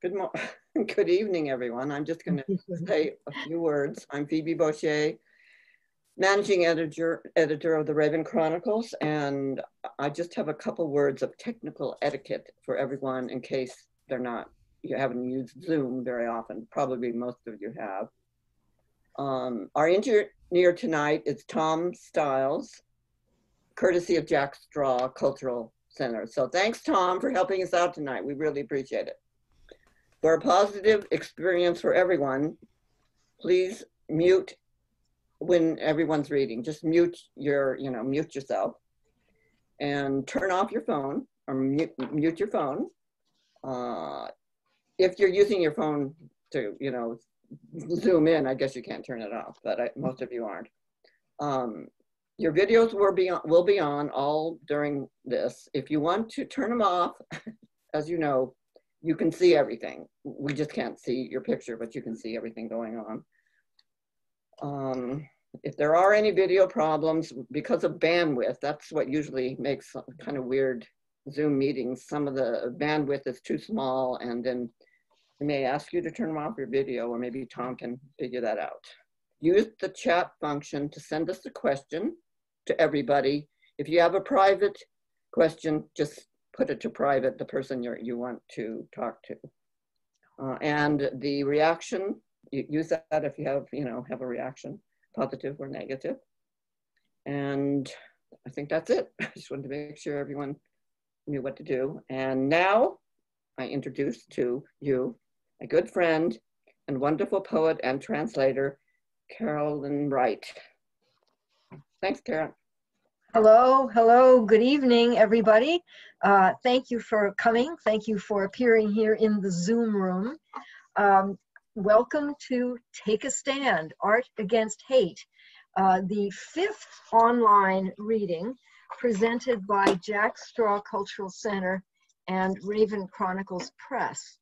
Good mo good evening, everyone. I'm just going to say a few words. I'm Phoebe Bosché, managing editor editor of the Raven Chronicles, and I just have a couple words of technical etiquette for everyone in case they're not you haven't used Zoom very often. Probably most of you have. Um, our engineer tonight is Tom Stiles, courtesy of Jack Straw Cultural Center. So thanks, Tom, for helping us out tonight. We really appreciate it. For a positive experience for everyone, please mute when everyone's reading. Just mute your, you know, mute yourself and turn off your phone or mute, mute your phone. Uh, if you're using your phone to, you know, zoom in, I guess you can't turn it off, but I, most of you aren't. Um, your videos will be, on, will be on all during this. If you want to turn them off, as you know, you can see everything. We just can't see your picture, but you can see everything going on. Um, if there are any video problems because of bandwidth, that's what usually makes kind of weird Zoom meetings. Some of the bandwidth is too small and then we may ask you to turn off your video or maybe Tom can figure that out. Use the chat function to send us a question to everybody. If you have a private question, just put it to private, the person you you want to talk to. Uh, and the reaction, you use that if you have, you know, have a reaction, positive or negative. And I think that's it. I just wanted to make sure everyone knew what to do. And now I introduce to you a good friend and wonderful poet and translator, Carolyn Wright. Thanks, Karen. Hello, hello, good evening, everybody. Uh, thank you for coming. Thank you for appearing here in the Zoom room. Um, welcome to Take a Stand, Art Against Hate, uh, the fifth online reading presented by Jack Straw Cultural Center and Raven Chronicles Press.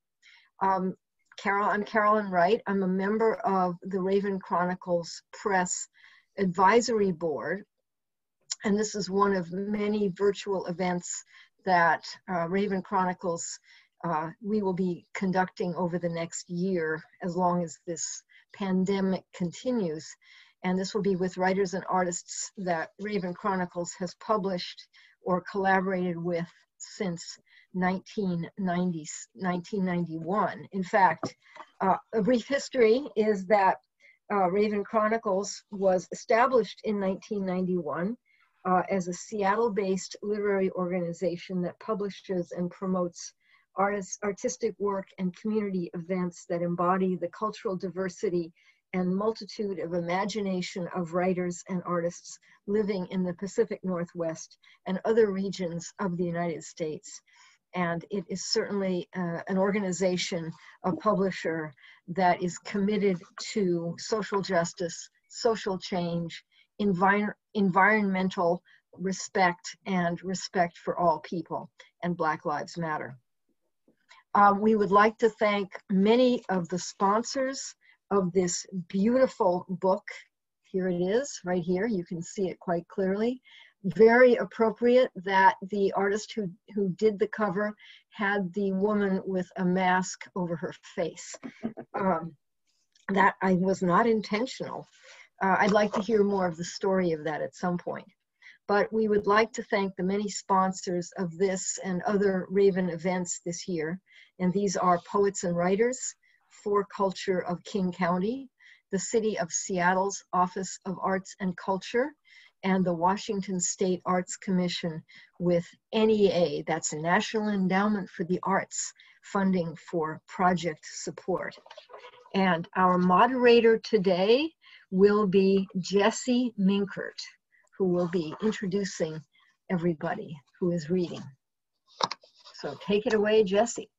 Um, Carol, I'm Carolyn Wright. I'm a member of the Raven Chronicles Press Advisory Board, and this is one of many virtual events that uh, Raven Chronicles uh, we will be conducting over the next year as long as this pandemic continues. And this will be with writers and artists that Raven Chronicles has published or collaborated with since 1990, 1991. In fact, uh, a brief history is that uh, Raven Chronicles was established in 1991 uh, as a Seattle-based literary organization that publishes and promotes artist, artistic work and community events that embody the cultural diversity and multitude of imagination of writers and artists living in the Pacific Northwest and other regions of the United States. And it is certainly uh, an organization, a publisher that is committed to social justice, social change, envir environmental respect and respect for all people and Black Lives Matter. Uh, we would like to thank many of the sponsors of this beautiful book. Here it is, right here. You can see it quite clearly. Very appropriate that the artist who, who did the cover had the woman with a mask over her face. Um, that I was not intentional uh, I'd like to hear more of the story of that at some point. But we would like to thank the many sponsors of this and other Raven events this year. And these are Poets and Writers, 4Culture of King County, the City of Seattle's Office of Arts and Culture, and the Washington State Arts Commission with NEA, that's National Endowment for the Arts, funding for project support. And our moderator today will be Jesse Minkert, who will be introducing everybody who is reading. So take it away, Jesse.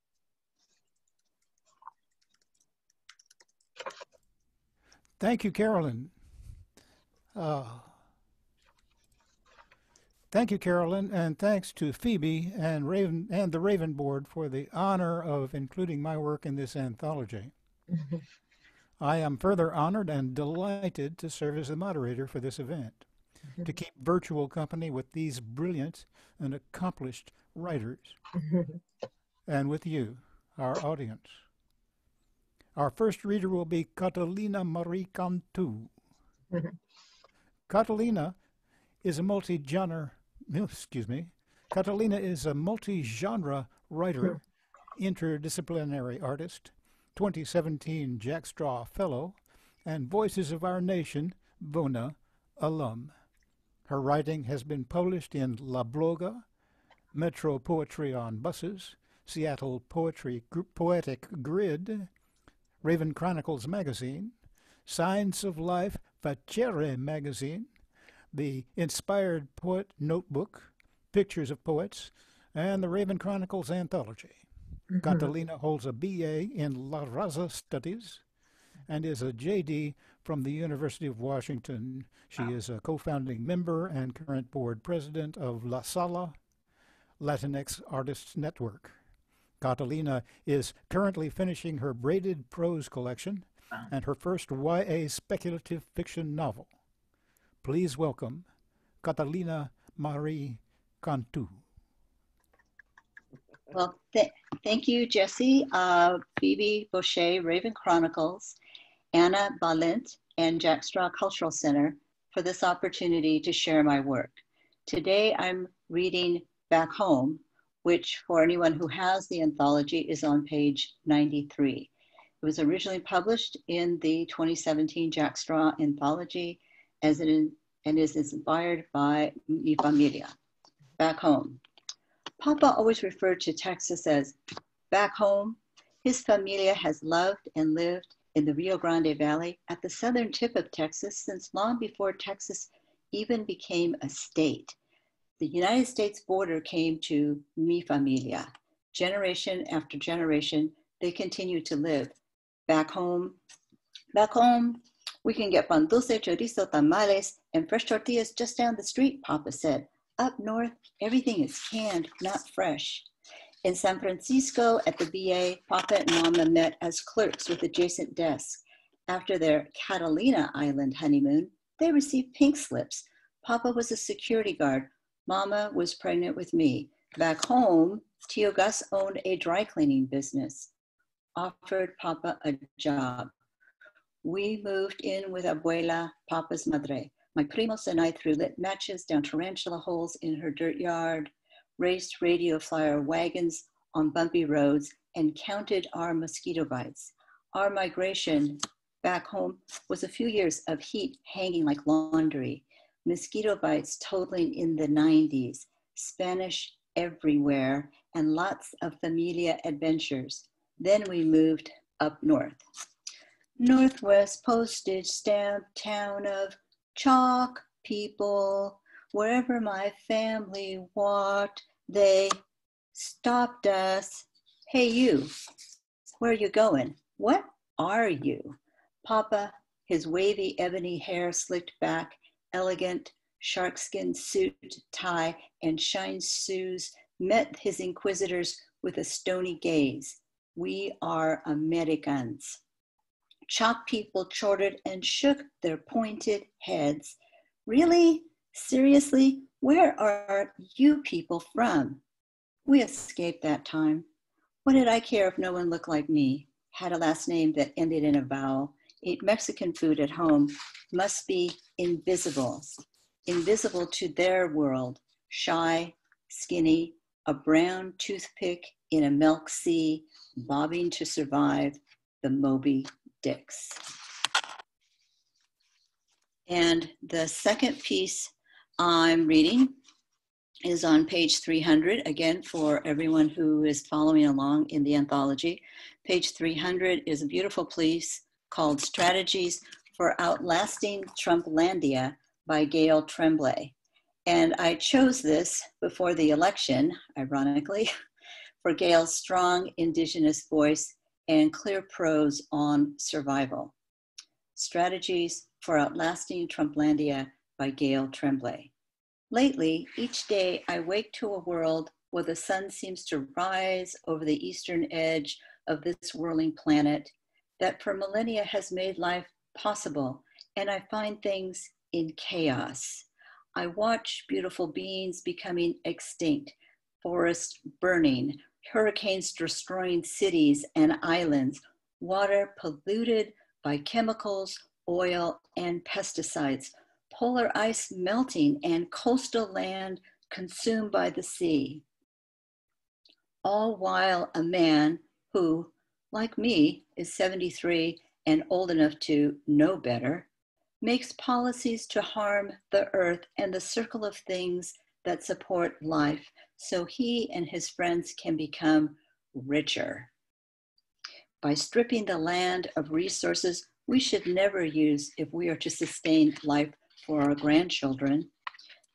Thank you, Carolyn. Uh, thank you, Carolyn, and thanks to Phoebe and Raven and the Raven Board for the honor of including my work in this anthology. I am further honored and delighted to serve as the moderator for this event, mm-hmm. to keep virtual company with these brilliant and accomplished writers, mm-hmm. and with you, our audience. Our first reader will be Catalina Marie Cantú. Mm-hmm. Catalina is a multi-genre, excuse me, Catalina is a multi-genre writer, mm-hmm. interdisciplinary artist, 2017 Jack Straw Fellow, and Voices of Our Nation, VONA, alum. Her writing has been published in La Bloga, Metro Poetry on Buses, Seattle Poetry Poetic Grid, Raven Chronicles Magazine, Signs of Life Facere Magazine, the Inspired Poet Notebook, Pictures of Poets, and the Raven Chronicles Anthology. Mm-hmm. Catalina holds a BA in La Raza Studies and is a JD from the University of Washington. She wow. is a co-founding member and current board president of La Sala Latinx Artists Network. Catalina is currently finishing her braided prose collection wow. and her first YA speculative fiction novel. Please welcome Catalina Marie Cantú. Well, th thank you, Jesse, uh, Phoebe Bosché, Raven Chronicles, Anna Balint, and Jack Straw Cultural Center for this opportunity to share my work. Today, I'm reading Back Home, which for anyone who has the anthology is on page 93. It was originally published in the 2017 Jack Straw anthology as an, and is inspired by Mi Familia. Back home. Papa always referred to Texas as back home. His familia has loved and lived in the Rio Grande Valley at the southern tip of Texas since long before Texas even became a state. The United States border came to mi familia. Generation after generation, they continue to live. Back home, back home, we can get pan dulce, chorizo, tamales, and fresh tortillas just down the street, Papa said. Up north, everything is canned, not fresh. In San Francisco at the VA, Papa and Mama met as clerks with adjacent desks. After their Catalina Island honeymoon, they received pink slips. Papa was a security guard. Mama was pregnant with me. Back home, Tio Gus owned a dry cleaning business, offered Papa a job. We moved in with Abuela, Papa's madre. My primos and I threw lit matches down tarantula holes in her dirt yard, raced radio flyer wagons on bumpy roads, and counted our mosquito bites. Our migration back home was a few years of heat hanging like laundry, mosquito bites totaling in the 90s, Spanish everywhere, and lots of familia adventures. Then we moved up north. Northwest postage stamp town of chalk people, wherever my family walked, they stopped us. Hey, you, where are you going? What are you? Papa, his wavy ebony hair slicked back, elegant sharkskin suit, tie, and shine shoes, met his inquisitors with a stony gaze. We are Americans. Chalk people chortled and shook their pointed heads. Really? Seriously? Where are you people from? We escaped that time. What did I care if no one looked like me, had a last name that ended in a vowel, ate Mexican food at home, must be invisible, invisible to their world, shy, skinny, a brown toothpick in a milk sea, bobbing to survive the Moby Dix. And the second piece I'm reading is on page 300, again, for everyone who is following along in the anthology. Page 300 is a beautiful piece called Strategies for Outlasting Trumplandia by Gail Tremblay. And I chose this before the election, ironically, for Gail's strong Indigenous voice and clear prose on survival. Strategies for Outlasting Trumplandia by Gail Tremblay. Lately, each day I wake to a world where the sun seems to rise over the eastern edge of this whirling planet that for millennia has made life possible, and I find things in chaos. I watch beautiful beings becoming extinct, forests burning, hurricanes destroying cities and islands, water polluted by chemicals, oil, and pesticides, polar ice melting, and coastal land consumed by the sea. All while a man who, like me, is 73 and old enough to know better, makes policies to harm the earth and the circle of things that support life so he and his friends can become richer. By stripping the land of resources we should never use if we are to sustain life for our grandchildren.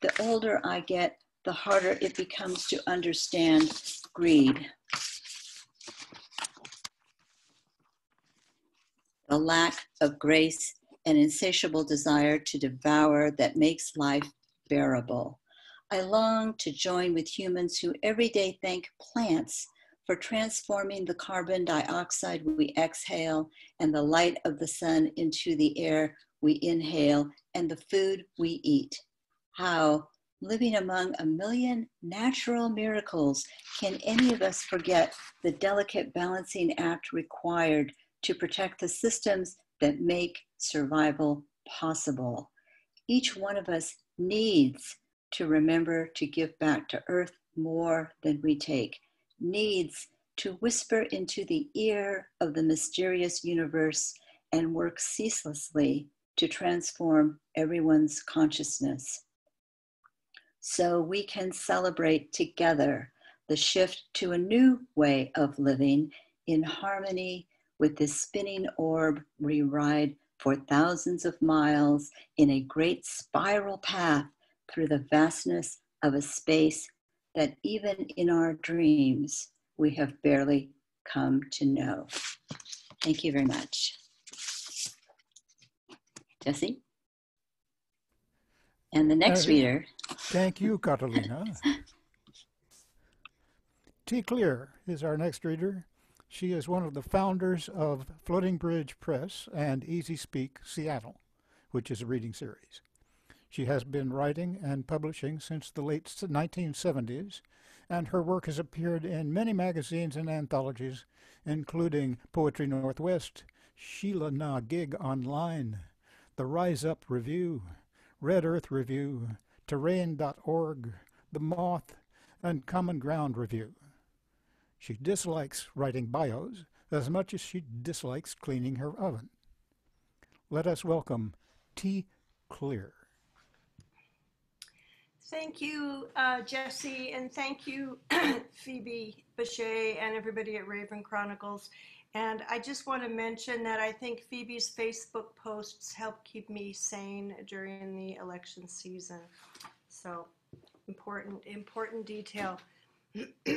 The older I get, the harder it becomes to understand greed. The lack of grace and insatiable desire to devour that makes life bearable. I long to join with humans who every day thank plants for transforming the carbon dioxide we exhale and the light of the sun into the air we inhale and the food we eat. How, living among a million natural miracles, can any of us forget the delicate balancing act required to protect the systems that make survival possible? Each one of us needs to remember to give back to Earth more than we take needs to whisper into the ear of the mysterious universe and work ceaselessly to transform everyone's consciousness. So we can celebrate together the shift to a new way of living in harmony with this spinning orb we ride for thousands of miles in a great spiral path through the vastness of a space that even in our dreams we have barely come to know. Thank you very much. Jesse? And the next uh, reader. Thank you, Catalina. T. Clear is our next reader. She is one of the founders of Floating Bridge Press and Easy Speak Seattle, which is a reading series. She has been writing and publishing since the late 1970s, and her work has appeared in many magazines and anthologies, including Poetry Northwest, Sheila Na Gig Online, The Rise Up Review, Red Earth Review, Terrain.org, The Moth, and Common Ground Review. She dislikes writing bios as much as she dislikes cleaning her oven. Let us welcome T. Clear. Thank you, uh, Jesse, and thank you, Phoebe Bosché, and everybody at Raven Chronicles. And I just want to mention that I think Phoebe's Facebook posts help keep me sane during the election season. So important, important detail.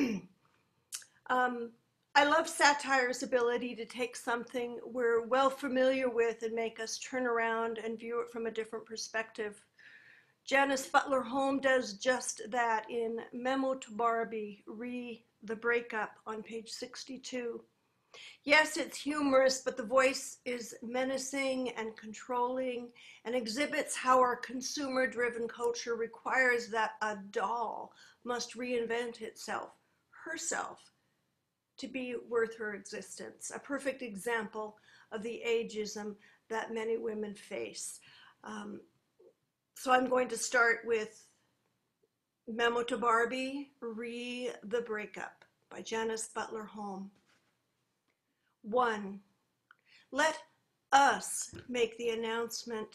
um, I love satire's ability to take something we're well familiar with and make us turn around and view it from a different perspective. Janice Butler Home does just that in Memo to Barbie, Re the Breakup on page 62. Yes, it's humorous, but the voice is menacing and controlling and exhibits how our consumer driven culture requires that a doll must reinvent itself, herself, to be worth her existence. A perfect example of the ageism that many women face. Um, so I'm going to start with Memo to Barbie, Re the Breakup by Janice Butler Home. One, let us make the announcement.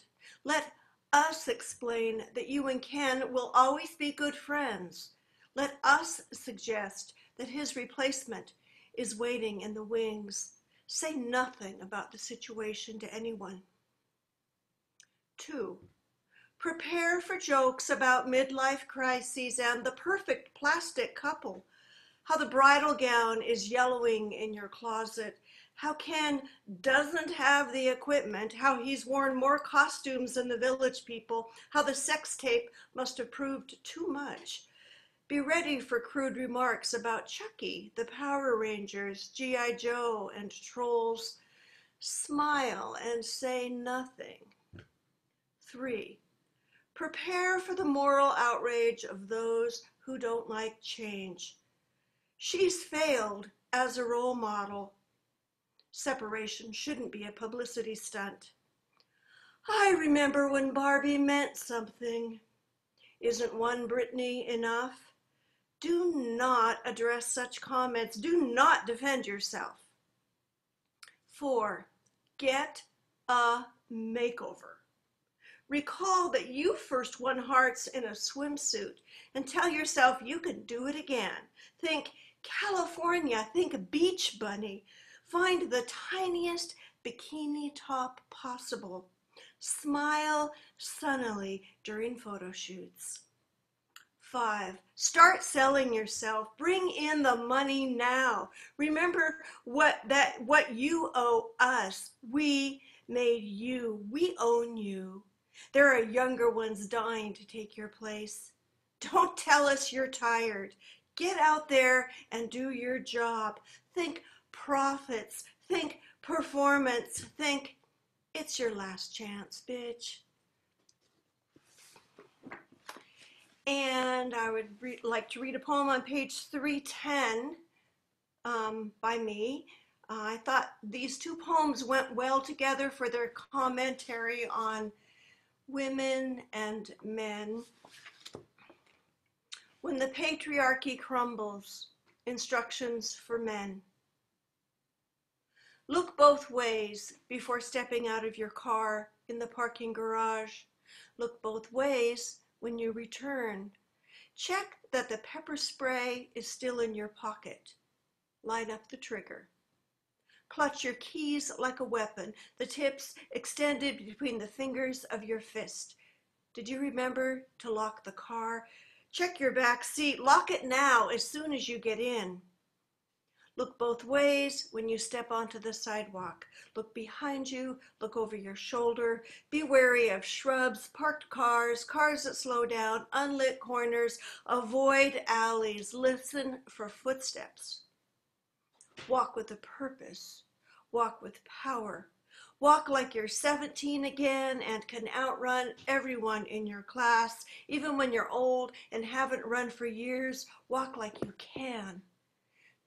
Let us explain that you and Ken will always be good friends. Let us suggest that his replacement is waiting in the wings. Say nothing about the situation to anyone. Two, Prepare for jokes about midlife crises and the perfect plastic couple. How the bridal gown is yellowing in your closet. How Ken doesn't have the equipment. How he's worn more costumes than the village people. How the sex tape must have proved too much. Be ready for crude remarks about Chucky, the Power Rangers, G.I. Joe, and trolls. Smile and say nothing. Three, Prepare for the moral outrage of those who don't like change. She's failed as a role model. Separation shouldn't be a publicity stunt. I remember when Barbie meant something. Isn't one Britney enough? Do not address such comments. Do not defend yourself. Four, get a makeover. Recall that you first won hearts in a swimsuit and tell yourself you can do it again. Think California, think beach bunny. Find the tiniest bikini top possible. Smile sunnily during photo shoots. Five, start selling yourself. Bring in the money now. Remember what that what you owe us. We made you. We own you. There are younger ones dying to take your place. Don't tell us you're tired. Get out there and do your job. Think profits. Think performance. Think it's your last chance, bitch. And I would like to read a poem on page 310 um, by me. Uh, I thought these two poems went well together for their commentary on women and men. When the patriarchy crumbles, instructions for men. Look both ways before stepping out of your car in the parking garage. Look both ways when you return. Check that the pepper spray is still in your pocket. Line up the trigger. Clutch your keys like a weapon, the tips extended between the fingers of your fist. Did you remember to lock the car? Check your back seat. Lock it now as soon as you get in. Look both ways when you step onto the sidewalk. Look behind you, look over your shoulder. Be wary of shrubs, parked cars, cars that slow down, unlit corners. Avoid alleys. Listen for footsteps. Walk with a purpose. Walk with power. Walk like you're 17 again and can outrun everyone in your class. Even when you're old and haven't run for years, walk like you can.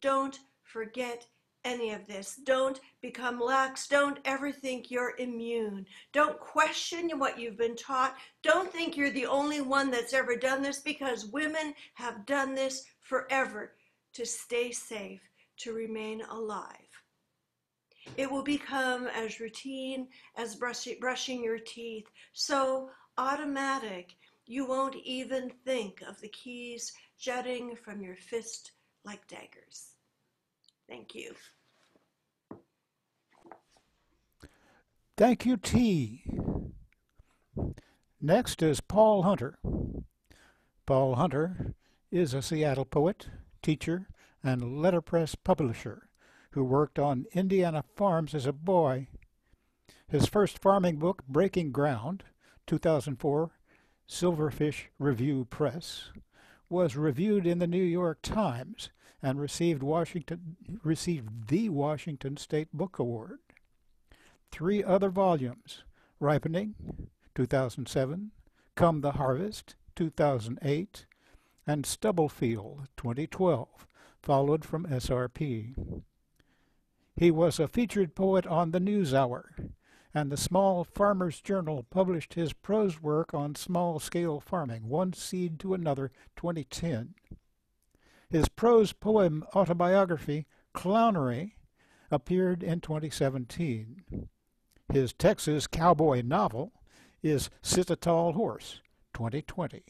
Don't forget any of this. Don't become lax. Don't ever think you're immune. Don't question what you've been taught. Don't think you're the only one that's ever done this because women have done this forever to stay safe, to remain alive. It will become as routine as brushing your teeth, so automatic you won't even think of the keys jutting from your fist like daggers. Thank you. Thank you, T. Next is Paul Hunter. Paul Hunter is a Seattle poet, teacher, and letterpress publisher who worked on Indiana farms as a boy. His first farming book, Breaking Ground, 2004, Silverfish Review Press, was reviewed in the New York Times and received Washington received the Washington State Book Award. Three other volumes, Ripening, 2007, Come the Harvest, 2008, and Stubblefield, 2012, followed from SRP. He was a featured poet on the NewsHour, and the Small Farmers Journal published his prose work on small-scale farming, One Seed to Another, 2010. His prose poem autobiography, Clownery, appeared in 2017. His Texas cowboy novel is Sit a Tall Horse, 2020.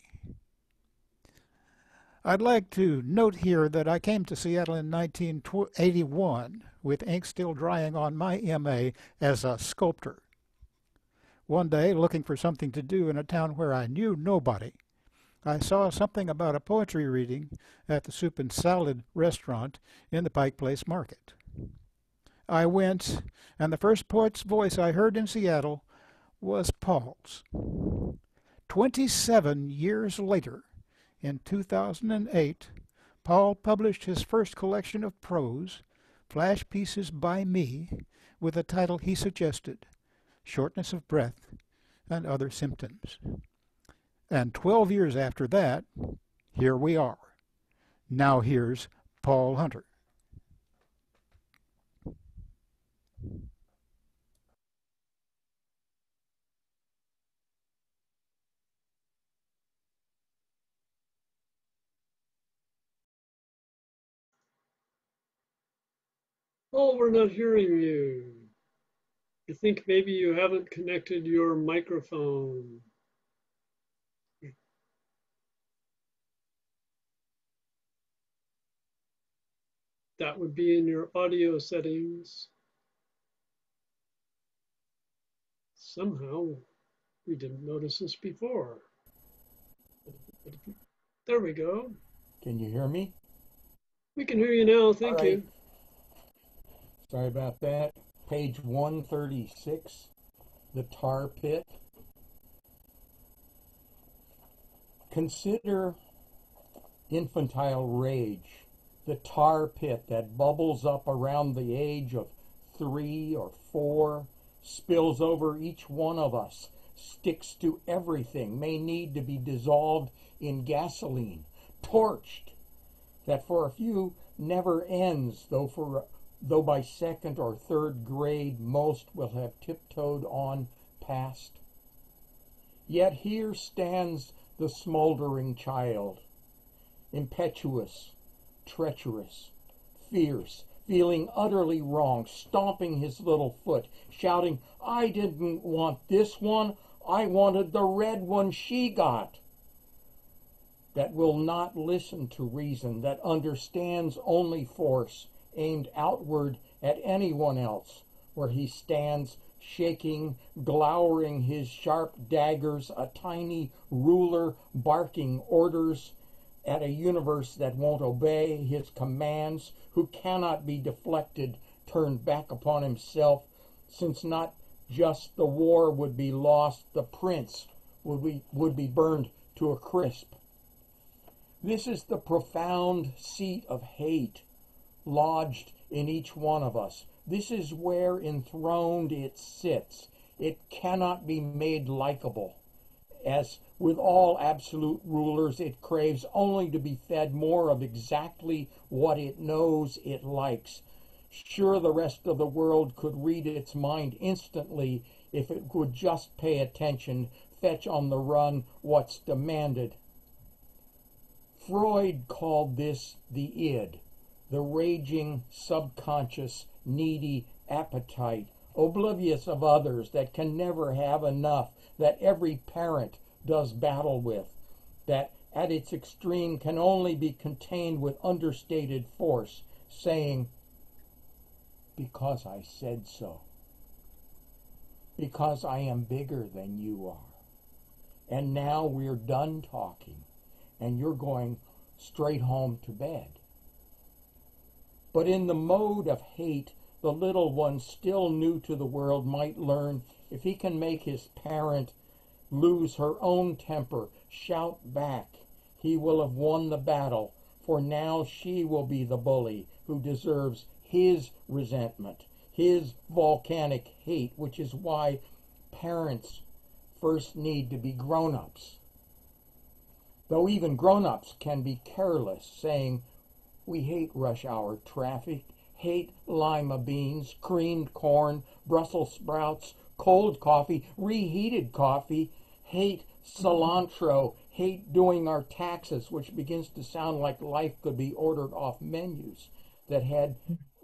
I'd like to note here that I came to Seattle in 1981 with ink still drying on my MA as a sculptor. One day, looking for something to do in a town where I knew nobody, I saw something about a poetry reading at the Soup and Salad restaurant in the Pike Place Market. I went, and the first poet's voice I heard in Seattle was Paul's. Twenty-seven years later, in 2008, Paul published his first collection of prose, Flash Pieces by Me, with a title he suggested, Shortness of Breath and Other Symptoms. And 12 years after that, here we are. Now here's Paul Hunter. Oh, we're not hearing you. I think maybe you haven't connected your microphone. That would be in your audio settings. Somehow we didn't notice this before. There we go. Can you hear me? We can hear you now. Thank you. Sorry about that. Page 136, the tar pit. Consider infantile rage, the tar pit that bubbles up around the age of three or four, spills over each one of us, sticks to everything, may need to be dissolved in gasoline, torched, that for a few never ends, though for though by second or third grade most will have tiptoed on past. Yet here stands the smoldering child, impetuous, treacherous, fierce, feeling utterly wrong, stomping his little foot, shouting, I didn't want this one, I wanted the red one she got. That will not listen to reason, that understands only force, aimed outward at anyone else, where he stands shaking, glowering his sharp daggers, a tiny ruler barking orders at a universe that won't obey his commands, who cannot be deflected, turned back upon himself, since not just the war would be lost, the prince would be, would be burned to a crisp. This is the profound seat of hate lodged in each one of us. This is where enthroned it sits. It cannot be made likable. As with all absolute rulers, it craves only to be fed more of exactly what it knows it likes. Sure, the rest of the world could read its mind instantly if it would just pay attention, fetch on the run what's demanded. Freud called this the id the raging, subconscious, needy appetite, oblivious of others, that can never have enough, that every parent does battle with, that at its extreme can only be contained with understated force, saying, Because I said so. Because I am bigger than you are. And now we're done talking, and you're going straight home to bed. But in the mode of hate, the little one still new to the world might learn if he can make his parent lose her own temper, shout back, he will have won the battle, for now she will be the bully who deserves his resentment, his volcanic hate, which is why parents first need to be grown ups. Though even grown ups can be careless, saying, we hate rush hour traffic, hate lima beans, creamed corn, Brussels sprouts, cold coffee, reheated coffee, hate cilantro, hate doing our taxes, which begins to sound like life could be ordered off menus that had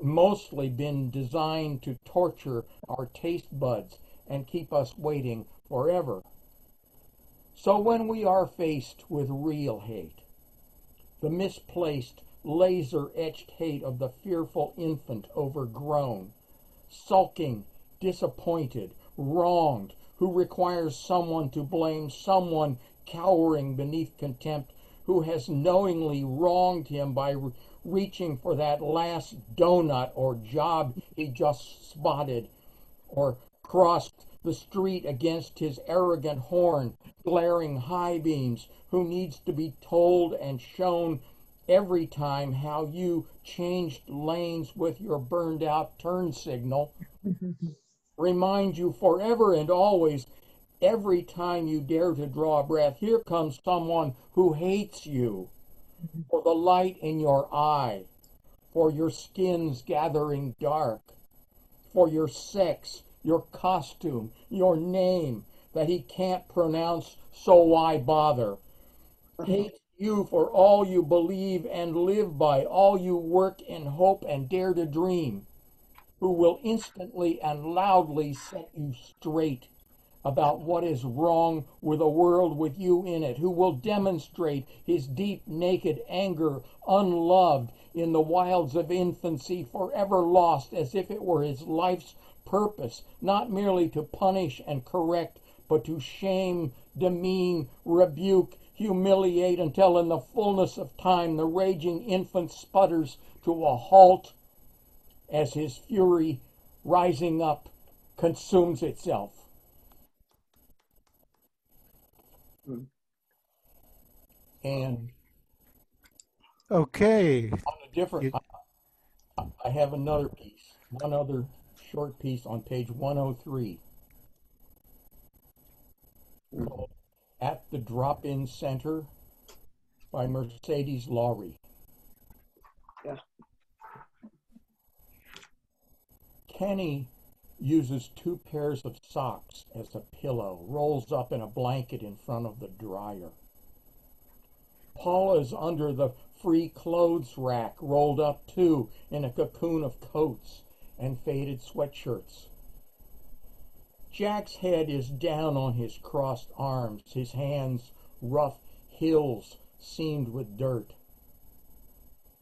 mostly been designed to torture our taste buds and keep us waiting forever. So when we are faced with real hate, the misplaced laser etched hate of the fearful infant overgrown, sulking, disappointed, wronged, who requires someone to blame, someone cowering beneath contempt, who has knowingly wronged him by re- reaching for that last donut or job he just spotted, or crossed the street against his arrogant horn, glaring high beams, who needs to be told and shown every time how you changed lanes with your burned out turn signal. Remind you forever and always, every time you dare to draw a breath, here comes someone who hates you mm-hmm. for the light in your eye, for your skin's gathering dark, for your sex, your costume, your name that he can't pronounce, so why bother? Uh-huh. Hate you for all you believe and live by, all you work and hope and dare to dream. who will instantly and loudly set you straight about what is wrong with a world with you in it, who will demonstrate his deep, naked anger, unloved in the wilds of infancy, forever lost as if it were his life's purpose, not merely to punish and correct, but to shame, demean, rebuke, humiliate until in the fullness of time the raging infant sputters to a halt as his fury rising up consumes itself. And Okay. on a different, You- I, I have another piece, one other short piece on page 103. called hmm. At the Drop In Center by Mercedes Lawry. Yeah. Kenny uses two pairs of socks as a pillow, rolls up in a blanket in front of the dryer. Paula is under the free clothes rack, rolled up too in a cocoon of coats and faded sweatshirts. Jack's head is down on his crossed arms, his hands rough hills seamed with dirt.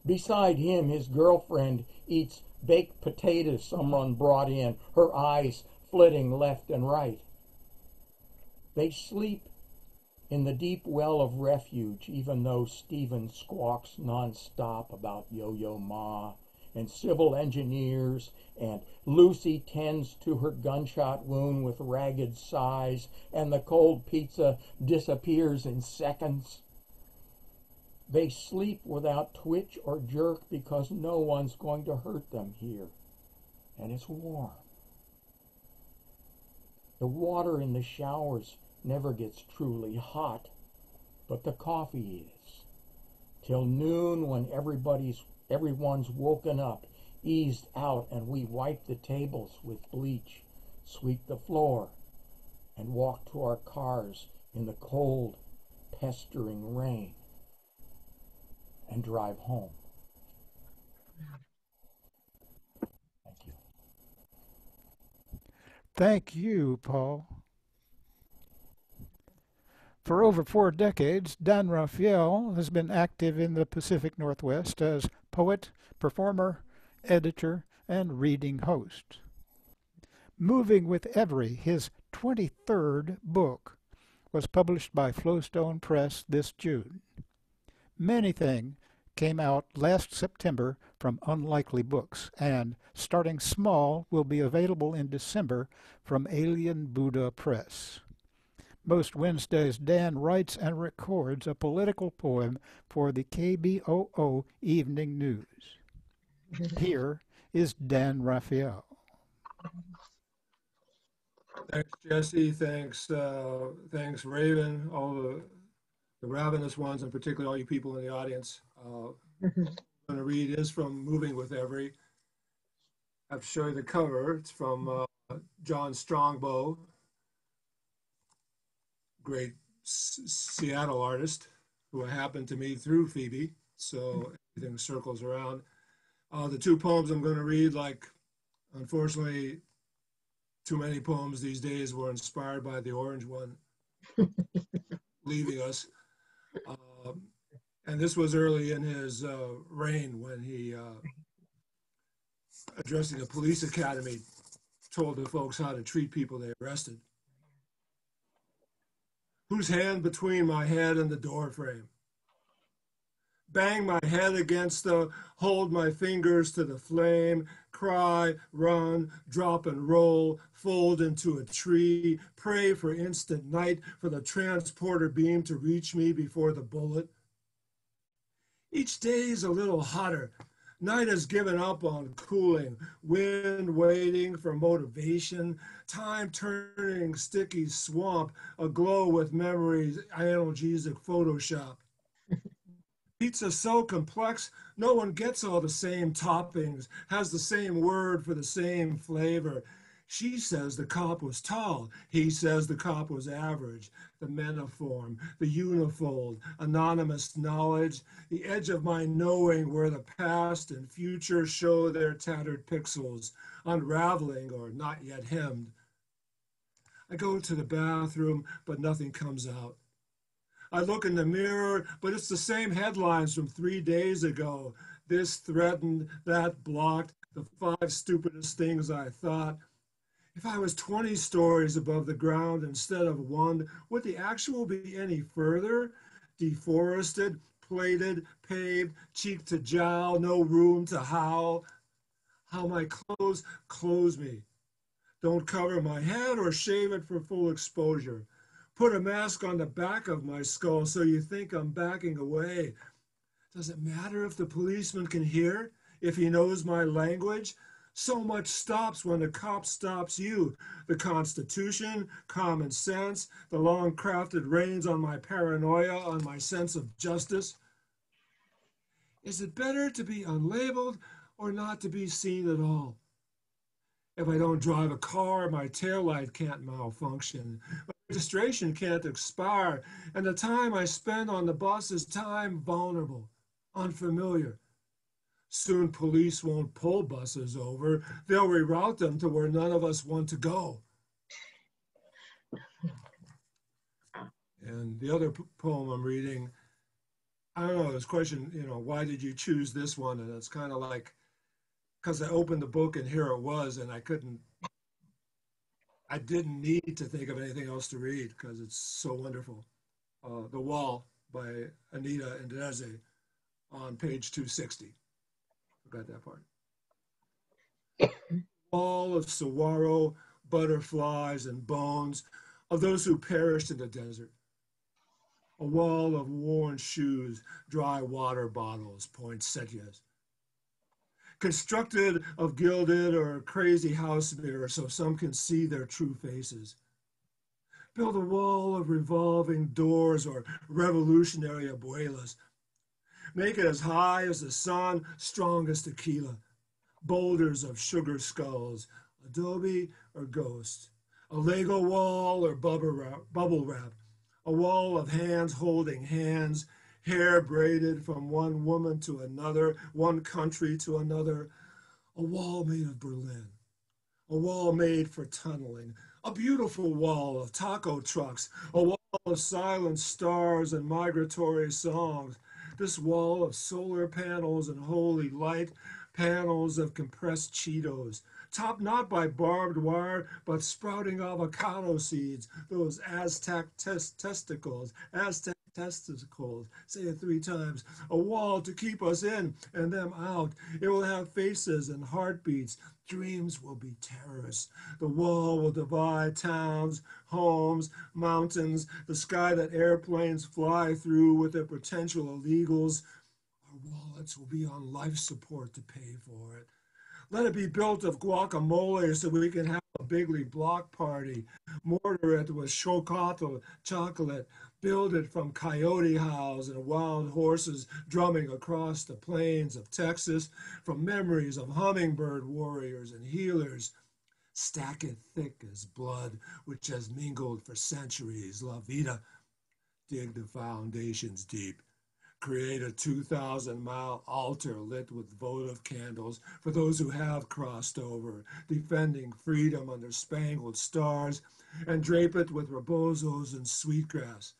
Beside him, his girlfriend eats baked potatoes someone brought in, her eyes flitting left and right. They sleep in the deep well of refuge, even though Stephen squawks nonstop about Yo Yo Ma and civil engineers, and Lucy tends to her gunshot wound with ragged sighs, and the cold pizza disappears in seconds. They sleep without twitch or jerk because no one's going to hurt them here, and it's warm. The water in the showers never gets truly hot, but the coffee is. Till noon when everybody's everyone's woken up, eased out, and we wipe the tables with bleach, sweep the floor, and walk to our cars in the cold, pestering rain, and drive home. Thank you. Thank you, Paul. For over four decades, Dan Raphael has been active in the Pacific Northwest as poet, performer, editor, and reading host. Moving with Every, his 23rd book, was published by Flowstone Press this June. Many Thing came out last September from Unlikely Books, and Starting Small will be available in December from Alien Buddha Press. Most Wednesdays, Dan writes and records a political poem for the KBOO Evening News. Here is Dan Raphael. Thanks, Jesse. Thanks, uh, thanks, Raven, all the, the ravenous ones, and particularly all you people in the audience. Uh, I'm going to read is from Moving with Every. I have to show you the cover. It's from uh, John Strongbow, great S- Seattle artist who I happened to meet through Phoebe. So everything circles around. Uh, the two poems I'm going to read, like, unfortunately, too many poems these days were inspired by the orange one leaving us. Um, and this was early in his uh, reign when he, uh, addressing the police academy, told the folks how to treat people they arrested. Whose hand between my head and the door frame? Bang my head against the, hold my fingers to the flame, cry, run, drop and roll, fold into a tree, pray for instant night, for the transporter beam to reach me before the bullet. Each day's a little hotter. Night has given up on cooling, wind waiting for motivation, time turning sticky swamp aglow with memories, analgesic Photoshop. Pizza so complex, no one gets all the same toppings, has the same word for the same flavor. She says the cop was tall. He says the cop was average. The metaform, the unifold, anonymous knowledge, the edge of my knowing where the past and future show their tattered pixels, unraveling or not yet hemmed. I go to the bathroom, but nothing comes out. I look in the mirror, but it's the same headlines from three days ago. This threatened, that blocked, the five stupidest things I thought. If I was 20 stories above the ground instead of one, would the actual be any further? Deforested, plated, paved, cheek to jowl, no room to howl. How my clothes clothe me. Don't cover my head or shave it for full exposure. Put a mask on the back of my skull so you think I'm backing away. Does it matter if the policeman can hear? If he knows my language? So much stops when the cop stops you. The Constitution, common sense, the long crafted reins on my paranoia, on my sense of justice. Is it better to be unlabeled or not to be seen at all? If I don't drive a car, my taillight can't malfunction. My registration can't expire, and the time I spend on the bus is time vulnerable, unfamiliar. Soon police won't pull buses over. They'll reroute them to where none of us want to go. And the other poem I'm reading, I don't know, this question, you know, why did you choose this one? And it's kind of like, because I opened the book and here it was, and I couldn't, I didn't need to think of anything else to read because it's so wonderful. Uh, the Wall by Anita Endrezze on page 260 forgot that part. All of saguaro, butterflies, and bones of those who perished in the desert. A wall of worn shoes, dry water bottles, poinsettias. Constructed of gilded or crazy house mirrors so some can see their true faces. Build a wall of revolving doors or revolutionary abuelas Make it as high as the sun, strong as tequila. Boulders of sugar skulls, adobe or ghost. A Lego wall or bubble wrap, bubble wrap. A wall of hands holding hands, hair braided from one woman to another, one country to another. A wall made of Berlin. A wall made for tunneling. A beautiful wall of taco trucks. A wall of silent stars and migratory songs this wall of solar panels and holy light, panels of compressed Cheetos, topped not by barbed wire, but sprouting avocado seeds, those Aztec tes- testicles, Aztec testicles. Say it three times. A wall to keep us in and them out. It will have faces and heartbeats. Dreams will be terrors. The wall will divide towns, homes, mountains, the sky that airplanes fly through with their potential illegals. Our wallets will be on life support to pay for it. Let it be built of guacamole so we can have a bigly block party. Mortar it with chocolate, chocolate. Build it from coyote howls and wild horses drumming across the plains of Texas, from memories of hummingbird warriors and healers. Stack it thick as blood, which has mingled for centuries. La vida. Dig the foundations deep create a 2,000 mile altar lit with votive candles for those who have crossed over, defending freedom under spangled stars, and drape it with rebozos and sweetgrass.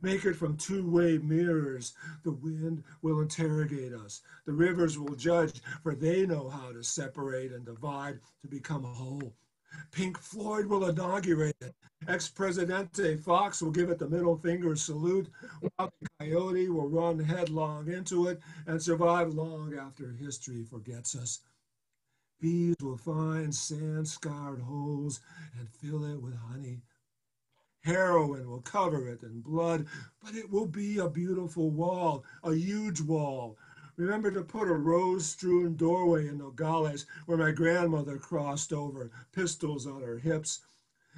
Make it from two way mirrors. The wind will interrogate us. The rivers will judge, for they know how to separate and divide to become a whole. Pink Floyd will inaugurate it. Ex Presidente Fox will give it the middle finger salute, while the coyote will run headlong into it and survive long after history forgets us. Bees will find sand scarred holes and fill it with honey. Heroin will cover it in blood, but it will be a beautiful wall, a huge wall, Remember to put a rose strewn doorway in Nogales where my grandmother crossed over, pistols on her hips.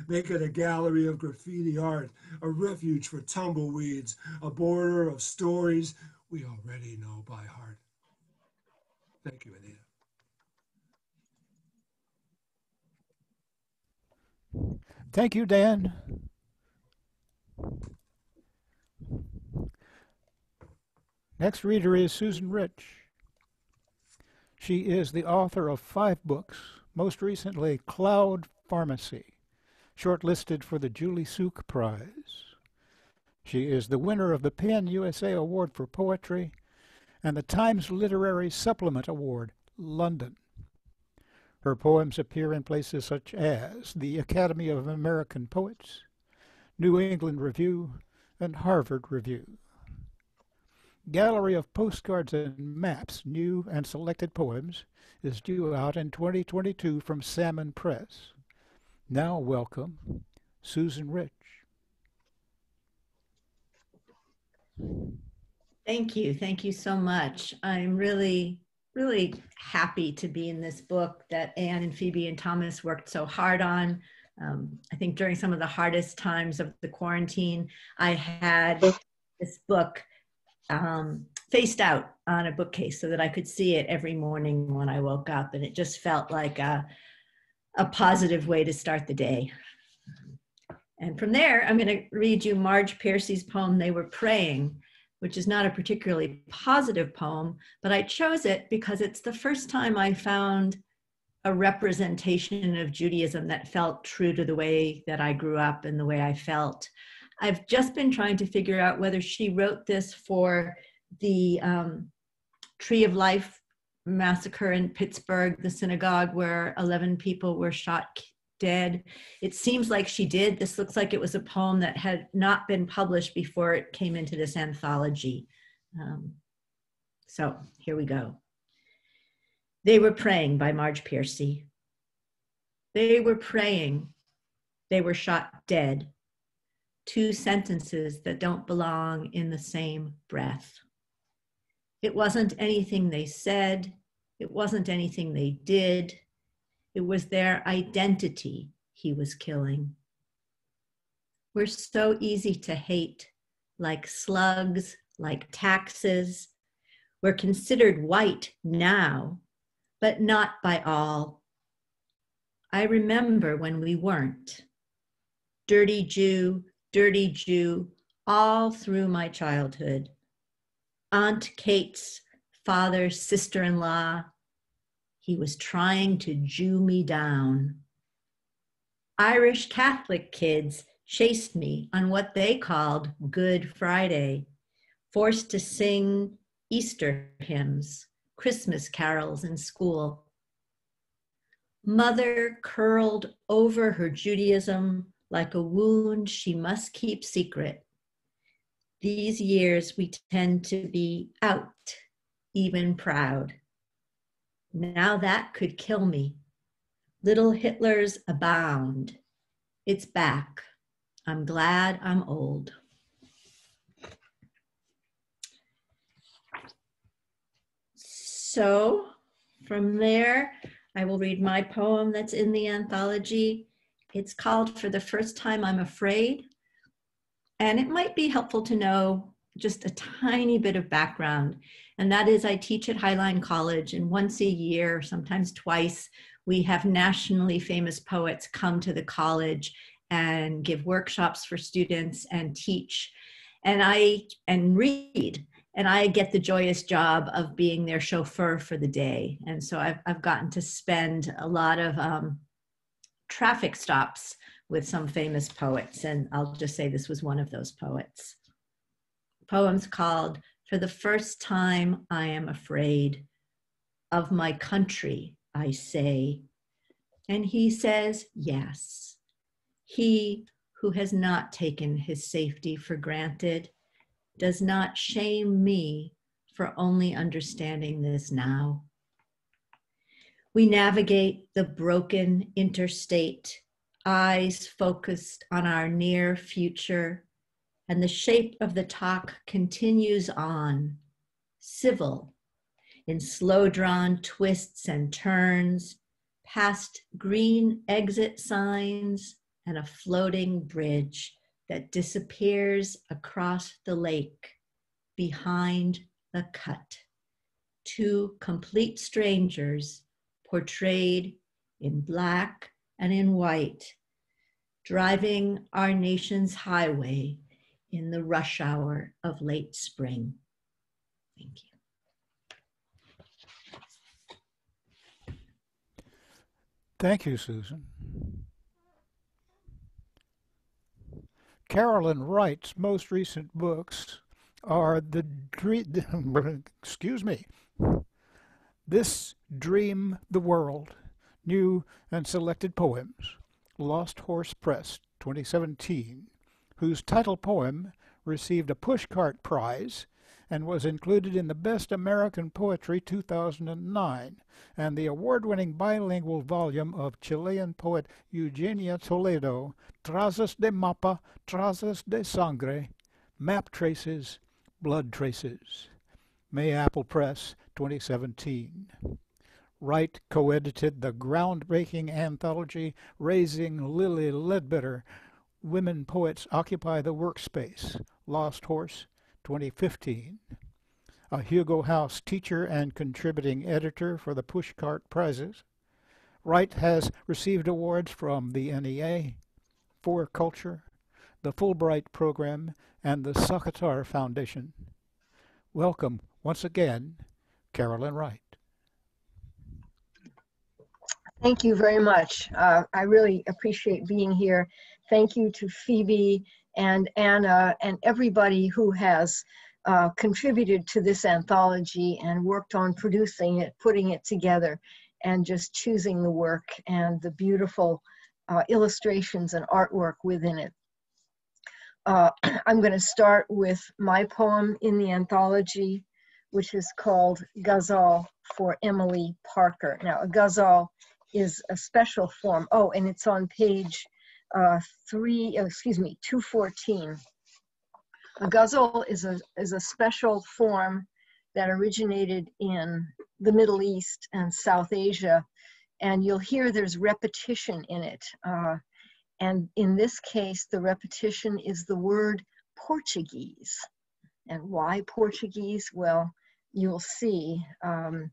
Make it a gallery of graffiti art, a refuge for tumbleweeds, a border of stories we already know by heart. Thank you, Anita. Thank you, Dan. Next reader is Susan Rich. She is the author of five books, most recently Cloud Pharmacy, shortlisted for the Julie Suk Prize. She is the winner of the PEN USA Award for Poetry and the Times Literary Supplement Award, London. Her poems appear in places such as the Academy of American Poets, New England Review, and Harvard Review. Gallery of Postcards and Maps, New and Selected Poems, is due out in 2022 from Salmon Press. Now welcome, Susan Rich. Thank you. Thank you so much. I'm really, really happy to be in this book that Anne and Phoebe and Thomas worked so hard on. Um, I think during some of the hardest times of the quarantine, I had this book um, faced out on a bookcase so that I could see it every morning when I woke up. And it just felt like a, a positive way to start the day. And from there, I'm going to read you Marge Piercy's poem, They Were Praying, which is not a particularly positive poem, but I chose it because it's the first time I found a representation of Judaism that felt true to the way that I grew up and the way I felt. I've just been trying to figure out whether she wrote this for the um, Tree of Life massacre in Pittsburgh, the synagogue where 11 people were shot dead. It seems like she did. This looks like it was a poem that had not been published before it came into this anthology. Um, so here we go. They were praying by Marge Piercy. They were praying. They were shot dead two sentences that don't belong in the same breath. It wasn't anything they said, it wasn't anything they did, it was their identity he was killing. We're so easy to hate, like slugs, like taxes. We're considered white now, but not by all. I remember when we weren't. Dirty Jew, dirty Jew all through my childhood. Aunt Kate's father, sister in law, he was trying to Jew me down. Irish Catholic kids chased me on what they called Good Friday, forced to sing Easter hymns, Christmas carols in school. Mother curled over her Judaism like a wound she must keep secret. These years we tend to be out, even proud. Now that could kill me. Little Hitlers abound. It's back. I'm glad I'm old. So from there, I will read my poem that's in the anthology. It's called For the First Time I'm Afraid. And it might be helpful to know just a tiny bit of background. And that is, I teach at Highline College, and once a year, sometimes twice, we have nationally famous poets come to the college and give workshops for students and teach and i and read and i get the joyous job of being their chauffeur for the day and so i've, I've gotten to spend a lot of um, traffic stops with some famous poets, and I'll just say this was one of those poets. Poems called For the First Time I Am Afraid of My Country, I Say. And he says, Yes. He who has not taken his safety for granted does not shame me for only understanding this now. We navigate the broken interstate, eyes focused on our near future, and the shape of the talk continues on, civil, in slow drawn twists and turns, past green exit signs and a floating bridge that disappears across the lake behind the cut. Two complete strangers portrayed in black and in white, driving our nation's highway in the rush hour of late spring. Thank you. Thank you, Susan. Carolyne Wright's most recent books are the dream, excuse me, This Dream the World, New and Selected Poems, Lost Horse Press, 2017, whose title poem received a Pushcart Prize and was included in the Best American Poetry 2009 and the award-winning bilingual volume of Chilean poet Eugenia Toledo, Trazas de Mapa, Trazas de Sangre, Map Traces, Blood Traces. Mayapple Press, 2017. Wright co-edited the groundbreaking anthology Raising Lily Ledbetter, Women Poets Occupy the Workspace, Lost Horse, 2015. A Hugo House teacher and contributing editor for the Pushcart Prizes. Wright has received awards from the NEA, 4Culture, the Fulbright Program, and the Sacatar Foundation. Welcome once again, Carolyne Wright. Thank you very much. Uh, I really appreciate being here. Thank you to Phoebe and Anna and everybody who has uh, contributed to this anthology and worked on producing it, putting it together, and just choosing the work and the beautiful uh, illustrations and artwork within it. Uh, I'm going to start with my poem in the anthology, which is called Ghazal for Emily Parker. Now, a ghazal is a special form. Oh, and it's on page uh, three, oh, excuse me, 214. A ghazal is a, is a special form that originated in the Middle East and South Asia. And you'll hear there's repetition in it. Uh, and in this case, the repetition is the word Portuguese. And why Portuguese? Well, you'll see um,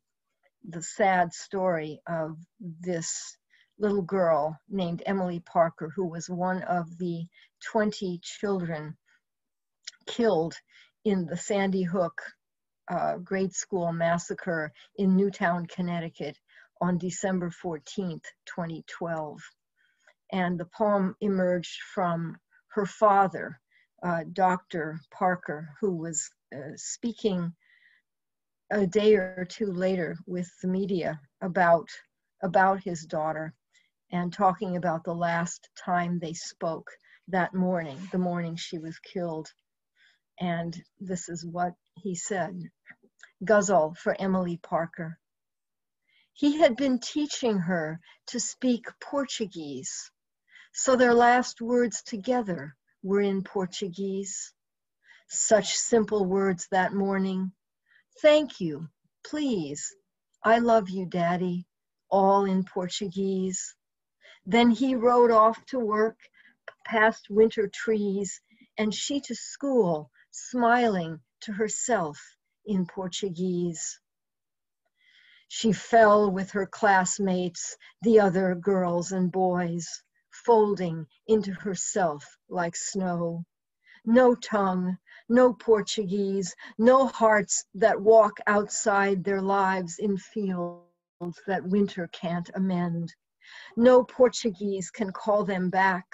the sad story of this little girl named Emily Parker, who was one of the 20 children killed in the Sandy Hook uh, grade school massacre in Newtown, Connecticut on December 14th, 2012. And the poem emerged from her father, uh, Dr. Parker, who was uh, speaking a day or two later with the media about about his daughter and talking about the last time they spoke that morning, the morning she was killed. And this is what he said Ghazal for Emily Parker. He had been teaching her to speak Portuguese, so their last words together were in Portuguese. Such simple words that morning. Thank you, please. I love you, Daddy, all in Portuguese. Then he rode off to work past winter trees, and she to school, smiling to herself in Portuguese. She fell with her classmates, the other girls and boys, folding into herself like snow. No tongue, no Portuguese, no hearts that walk outside their lives in fields that winter can't amend. No Portuguese can call them back,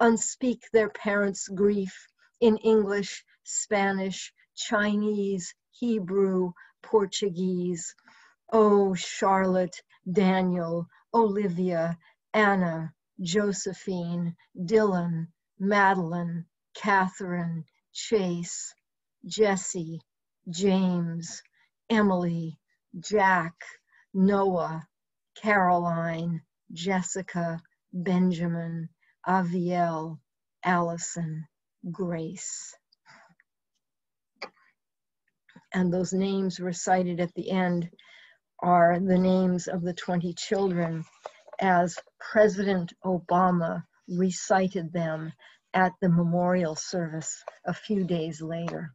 unspeak their parents' grief in English, Spanish, Chinese, Hebrew, Portuguese. Oh, Charlotte, Daniel, Olivia, Anna, Josephine, Dylan, Madeline, Catherine, Chase, Jesse, James, Emily, Jack, Noah, Caroline, Jessica, Benjamin, Aviel, Allison, Grace. And those names recited at the end are the names of the 20 children as President Obama recited them at the memorial service a few days later.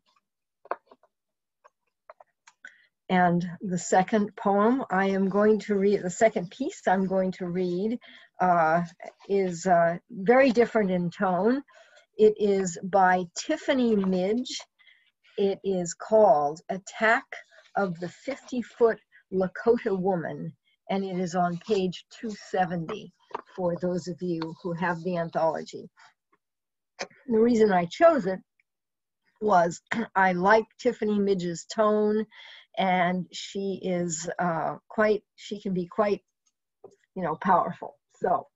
And the second poem I am going to read, the second piece I'm going to read uh, is uh, very different in tone. It is by Tiffany Midge. It is called Attack of the 50 Foot Lakota Woman, and it is on page 270 for those of you who have the anthology. The reason I chose it was I like Tiffany Midge's tone, and she is uh, quite, she can be quite, you know, powerful. So,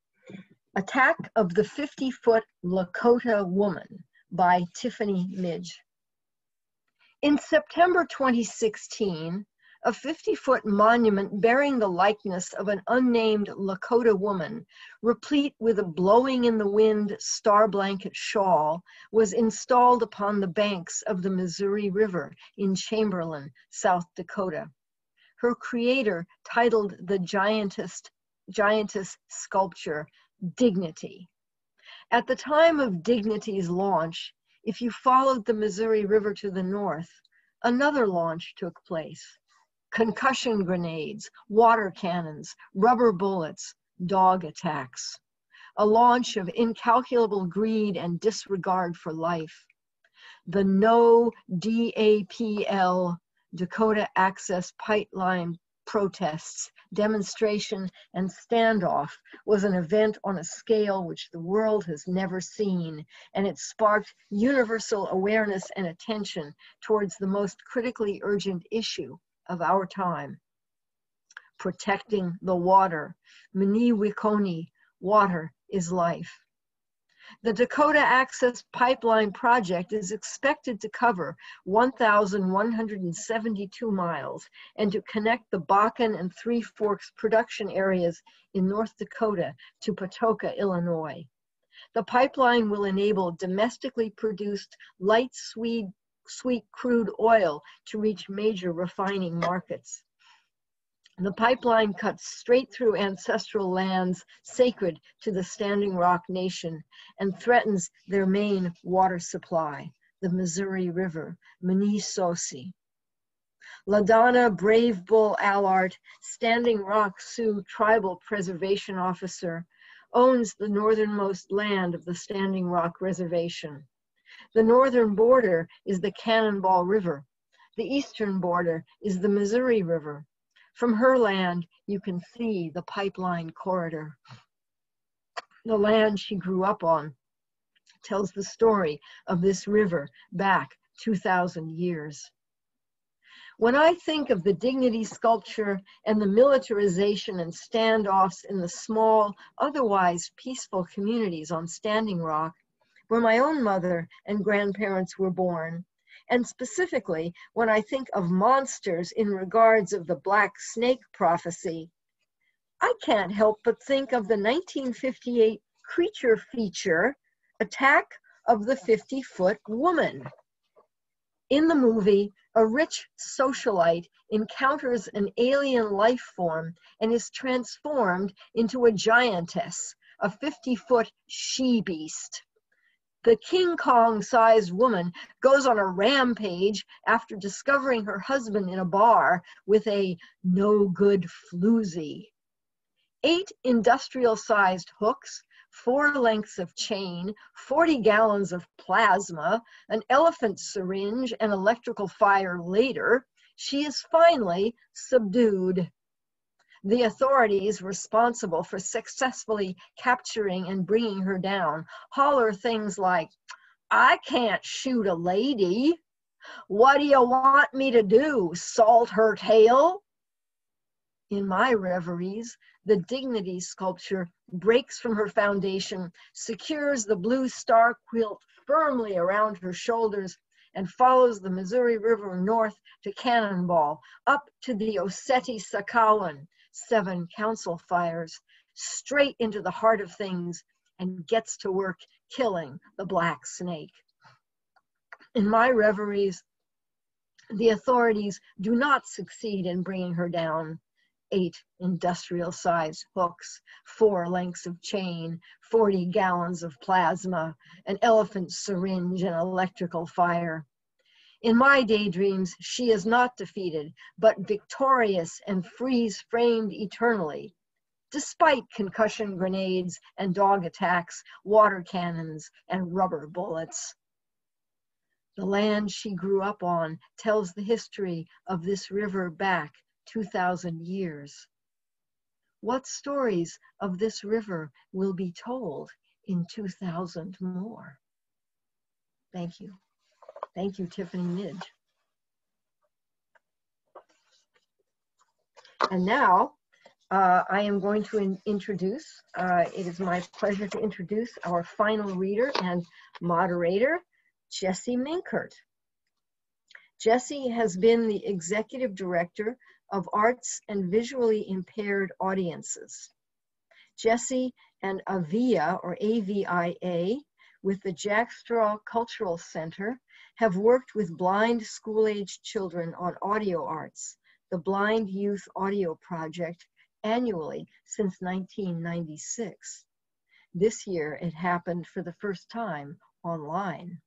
Attack of the 50 Foot Lakota Woman by Tiffany Midge. In September 2016, a 50 foot monument bearing the likeness of an unnamed Lakota woman, replete with a blowing in the wind star blanket shawl, was installed upon the banks of the Missouri River in Chamberlain, South Dakota. Her creator titled the giantess, giantess sculpture Dignity. At the time of Dignity's launch, if you followed the Missouri River to the north, another launch took place concussion grenades, water cannons, rubber bullets, dog attacks. A launch of incalculable greed and disregard for life. The no DAPL Dakota Access Pipeline protests, demonstration, and standoff was an event on a scale which the world has never seen, and it sparked universal awareness and attention towards the most critically urgent issue of our time. Protecting the water. Mni water is life. The Dakota Access Pipeline project is expected to cover 1,172 miles and to connect the Bakken and Three Forks production areas in North Dakota to Patoka, Illinois. The pipeline will enable domestically produced light sweet sweet crude oil to reach major refining markets. The pipeline cuts straight through ancestral lands sacred to the Standing Rock Nation and threatens their main water supply, the Missouri River, Mni Sose. LaDonna Brave Bull Allard, Standing Rock Sioux Tribal Preservation Officer, owns the northernmost land of the Standing Rock Reservation. The northern border is the Cannonball River. The eastern border is the Missouri River. From her land, you can see the pipeline corridor. The land she grew up on tells the story of this river back 2,000 years. When I think of the dignity sculpture and the militarization and standoffs in the small, otherwise peaceful communities on Standing Rock, where my own mother and grandparents were born. And specifically, when I think of monsters in regards of the black snake prophecy, I can't help but think of the 1958 creature feature, Attack of the 50 Foot Woman. In the movie, a rich socialite encounters an alien life form and is transformed into a giantess, a 50 foot she beast the King Kong sized woman goes on a rampage after discovering her husband in a bar with a no good floozy. Eight industrial sized hooks, four lengths of chain, 40 gallons of plasma, an elephant syringe, and electrical fire later, she is finally subdued the authorities responsible for successfully capturing and bringing her down holler things like, I can't shoot a lady. What do you want me to do? Salt her tail? In my reveries, the dignity sculpture breaks from her foundation, secures the blue star quilt firmly around her shoulders, and follows the Missouri River north to Cannonball, up to the Oceti Sakowin, seven council fires straight into the heart of things and gets to work killing the black snake. In my reveries, the authorities do not succeed in bringing her down. Eight industrial sized hooks, four lengths of chain, 40 gallons of plasma, an elephant syringe, and electrical fire. In my daydreams, she is not defeated, but victorious and freeze framed eternally, despite concussion grenades and dog attacks, water cannons, and rubber bullets. The land she grew up on tells the history of this river back 2,000 years. What stories of this river will be told in 2,000 more? Thank you. Thank you, Tiffany Midge. And now uh, I am going to in introduce, uh, it is my pleasure to introduce our final reader and moderator, Jesse Minkert. Jesse has been the executive director of arts and visually impaired audiences. Jesse and Avia, or AVIA, with the Jack Straw Cultural Center have worked with blind school-aged children on audio arts, the Blind Youth Audio Project, annually since 1996. This year it happened for the first time online.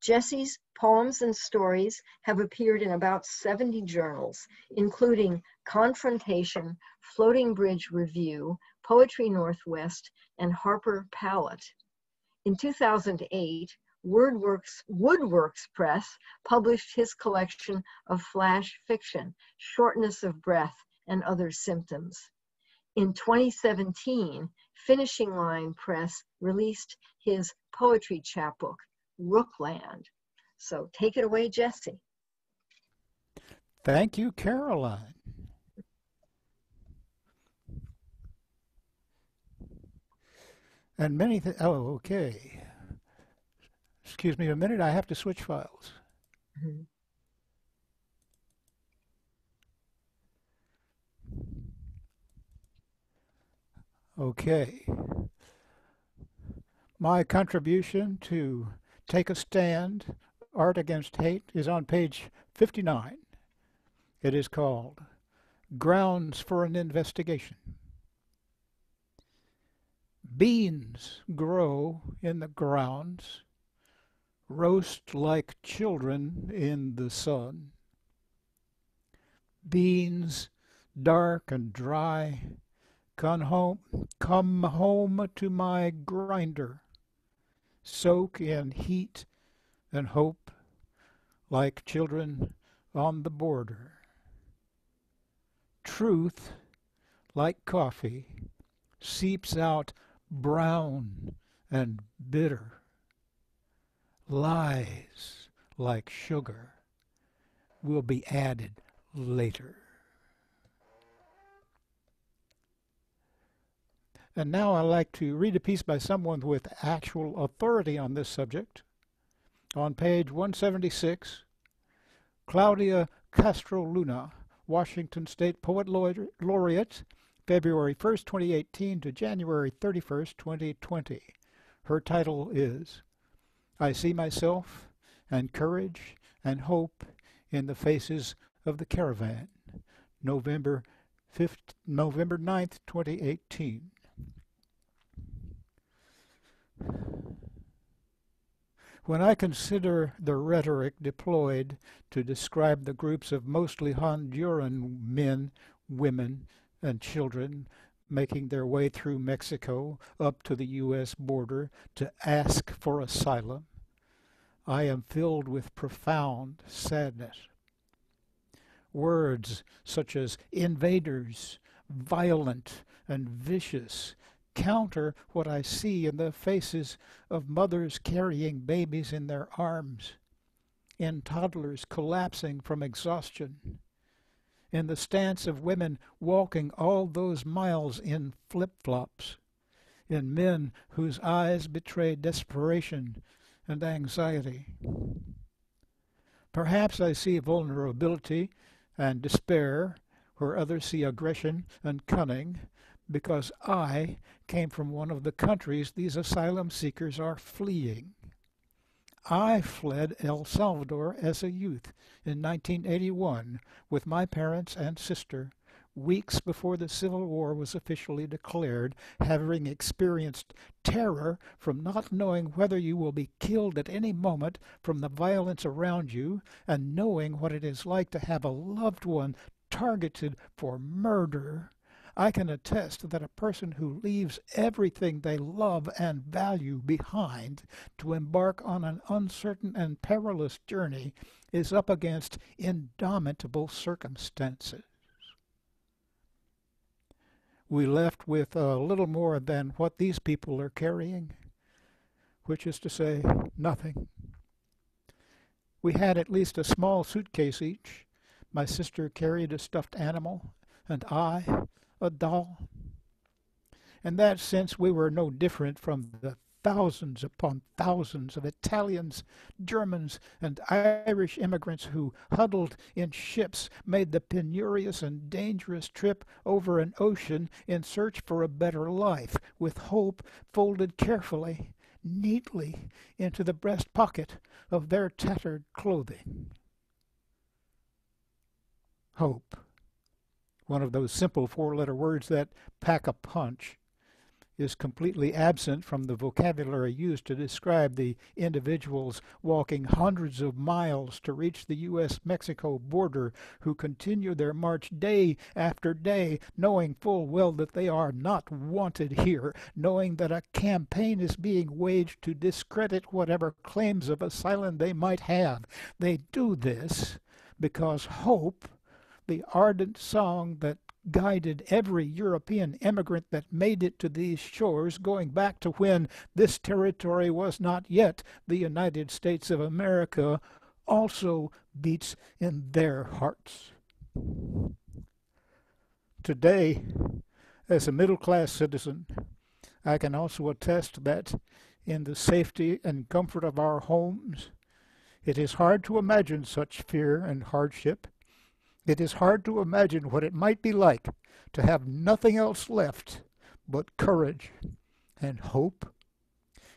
Jesse's poems and stories have appeared in about 70 journals, including Confrontation, Floating Bridge Review, Poetry Northwest, and Harpur Palate. In 2008, Wordworks, Woodworks Press published his collection of flash fiction, Shortness of Breath and Other Symptoms. In 2017, Finishing Line Press released his poetry chapbook, Rookland. So take it away, Jesse. Thank you, Caroline. And many, oh, okay. Excuse me a minute, I have to switch files. Mm -hmm. Okay. My contribution to Take a Stand, Art Against Hate is on page 59. It is called Grounds for an Investigation. Beans grow in the grounds, roast like children in the sun. Beans dark and dry, come home, come home to my grinder, soak in heat and hope like children on the border. Truth, like coffee, seeps out brown and bitter. Lies, like sugar, will be added later. And now I'd like to read a piece by someone with actual authority on this subject. On page 176, Claudia Castro Luna, Washington State Poet Laureate, February 1st, 2018 to January 31st, 2020. Her title is I See Myself and Courage and Hope in the Faces of the Caravan, November 5th, November 9th, 2018. When I consider the rhetoric deployed to describe the groups of mostly Honduran men, women, and children making their way through Mexico up to the U.S. border to ask for asylum, I am filled with profound sadness. Words such as invaders, violent, and vicious counter what I see in the faces of mothers carrying babies in their arms, in toddlers collapsing from exhaustion, in the stance of women walking all those miles in flip-flops, in men whose eyes betray desperation and anxiety. Perhaps I see vulnerability and despair where others see aggression and cunning because I came from one of the countries these asylum seekers are fleeing. I fled El Salvador as a youth in 1981 with my parents and sister, weeks before the Civil War was officially declared, having experienced terror from not knowing whether you will be killed at any moment from the violence around you, and knowing what it is like to have a loved one targeted for murder, I can attest that a person who leaves everything they love and value behind to embark on an uncertain and perilous journey is up against indomitable circumstances. We left with a little more than what these people are carrying, which is to say, nothing. We had at least a small suitcase each. My sister carried a stuffed animal, and I a doll. In that sense, we were no different from the thousands upon thousands of Italians, Germans, and Irish immigrants who, huddled in ships, made the penurious and dangerous trip over an ocean in search for a better life, with hope folded carefully, neatly into the breast pocket of their tattered clothing. Hope one of those simple four letter words that pack a punch, is completely absent from the vocabulary used to describe the individuals walking hundreds of miles to reach the U.S. Mexico border who continue their march day after day, knowing full well that they are not wanted here, knowing that a campaign is being waged to discredit whatever claims of asylum they might have. They do this because hope the ardent song that guided every European emigrant that made it to these shores, going back to when this territory was not yet the United States of America, also beats in their hearts. Today, as a middle class citizen, I can also attest that in the safety and comfort of our homes, it is hard to imagine such fear and hardship it is hard to imagine what it might be like to have nothing else left but courage and hope.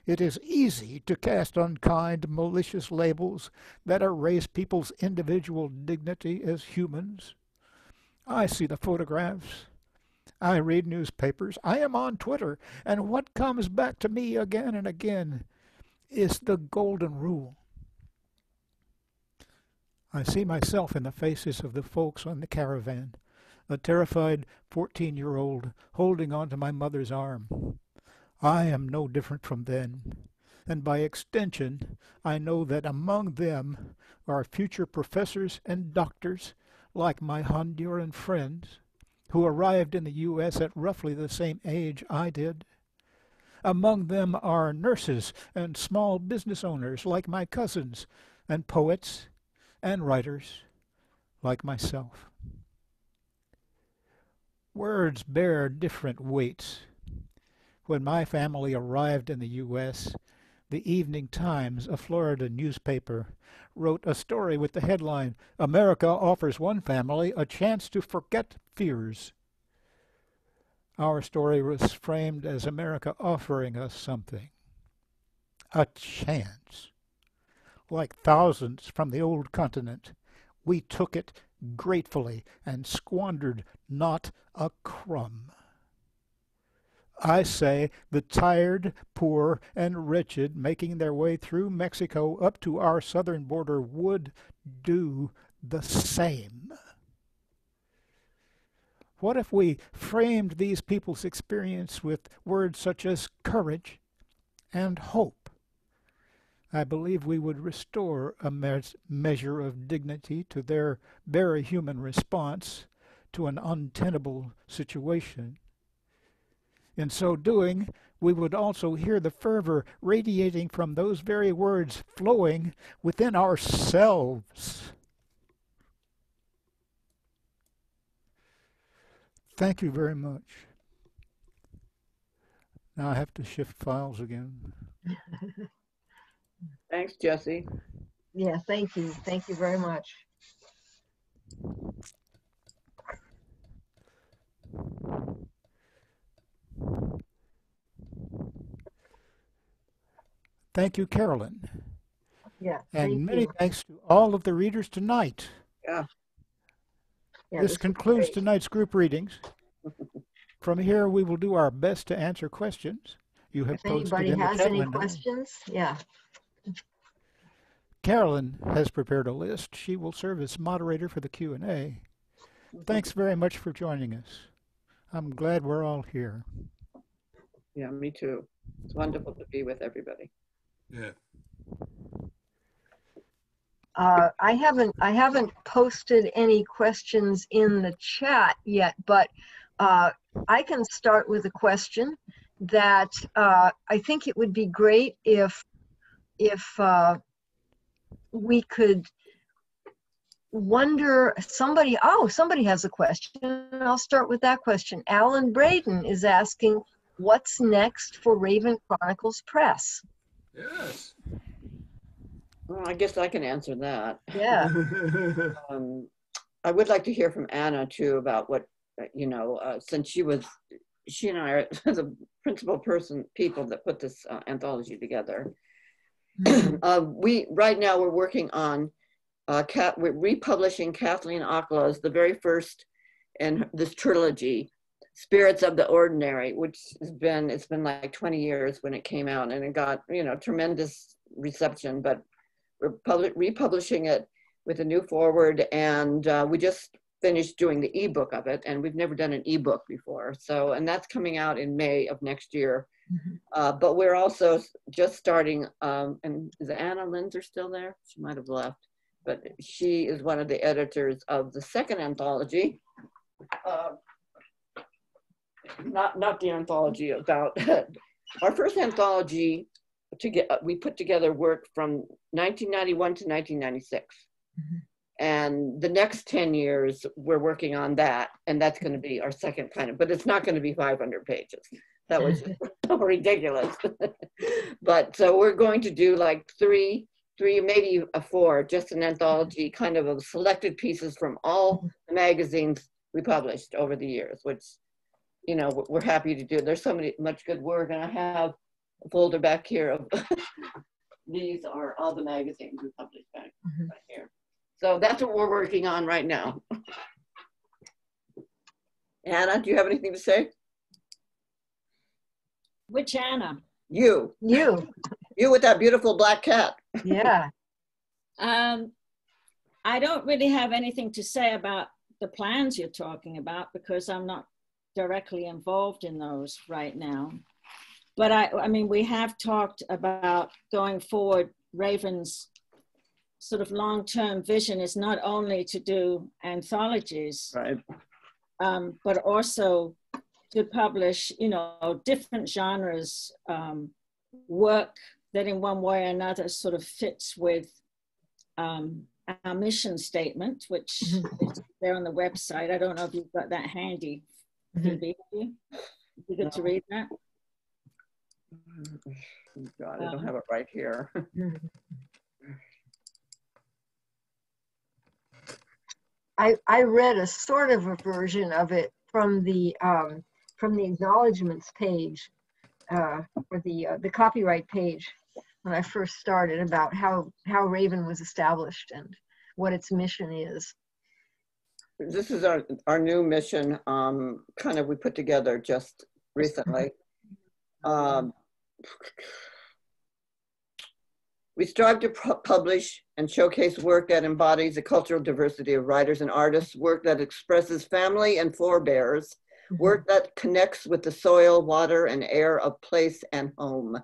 It is easy to cast unkind, malicious labels that erase people's individual dignity as humans. I see the photographs. I read newspapers. I am on Twitter. And what comes back to me again and again is the golden rule I see myself in the faces of the folks on the caravan, a terrified fourteen year old holding on to my mother's arm. I am no different from them, and by extension, I know that among them are future professors and doctors like my Honduran friends who arrived in the U.S. at roughly the same age I did. Among them are nurses and small business owners like my cousins, and poets and writers like myself. Words bear different weights. When my family arrived in the U.S., the Evening Times, a Florida newspaper, wrote a story with the headline America offers one family a chance to forget fears. Our story was framed as America offering us something a chance like thousands from the old continent, we took it gratefully and squandered not a crumb. I say the tired, poor, and wretched making their way through Mexico up to our southern border would do the same. What if we framed these people's experience with words such as courage and hope? I believe we would restore a me measure of dignity to their very human response to an untenable situation. In so doing, we would also hear the fervor radiating from those very words flowing within ourselves. Thank you very much. Now I have to shift files again. Thanks, Jesse. Yeah, thank you. Thank you very much. Thank you, Carolyne. Yeah. And thank many you. thanks to all of the readers tonight. Yeah. Yeah, this was concludes tonight's group readings. From here, we will do our best to answer questions you have If posted anybody in the has any questions, yeah. Carolyne has prepared a list. She will serve as moderator for the Q&A. Thanks very much for joining us. I'm glad we're all here. Yeah, me too. It's wonderful to be with everybody. Yeah. Uh, I haven't, I haven't posted any questions in the chat yet, but uh, I can start with a question that uh, I think it would be great if, if uh, we could wonder, somebody, oh, somebody has a question. I'll start with that question. Alan Braden is asking, what's next for Raven Chronicles Press? Yes. Well, I guess I can answer that. Yeah. Um, I would like to hear from Anna too about what, you know, uh, since she was, she and I are the principal person, people that put this uh, anthology together. uh, we, right now, we're working on, uh, Cat, we're republishing Kathleen Alcalá's, the very first in this trilogy, Spirits of the Ordinary, which has been, it's been like 20 years when it came out and it got, you know, tremendous reception, but we're public, republishing it with a new forward and uh, we just finished doing the ebook of it and we've never done an ebook before. So and that's coming out in may of next year. Mhm. uh, but we're also just starting um, and is anna linzer still there? She might have left. But she is one of the editors of the second anthology uh, not not the anthology about our first anthology to get we put together work from 1991 to 1996 Mhm. And the next 10 years we're working on that and that's going to be our second kind of but it's not going to be 500 pages. That was ridiculous. But so we're going to do like three three maybe a four just an anthology kind of of selected pieces from all the magazines we published over the years which you know we're- happy to do. There's so many much good work and i have a folder back here of these are all the magazines we published back Mhm. right here so that's what we're working on right now anna do you have anything to say Which Anna? you You, you with that beautiful black cat yeah. Um, I don't really have anything to say about the plans you're talking about because I'm not directly involved in those right now. But I, I mean, we have talked about going forward. Raven's sort of long-term vision is not only to do anthologies, right um, but also to publish, you know, different genres um, work that in one way or another sort of fits with um, our mission statement, which Mhm. is there on the website. I don't know if you've got that handy, Mhm. Phoebe. have you? You good to read that? Oh, God, I don't Um, have it right here. I, I read a sort of a version of it from the um, from the acknowledgments page uh, or the uh, the copyright page when I first started about how how Raven was established and what its mission is. This is our, our new mission, um, kind of we put together just recently. Um, we strive to pu- publish and showcase work that embodies the cultural diversity of writers and artists, work that expresses family and forebears, mm-hmm. work that connects with the soil, water, and air of place and home.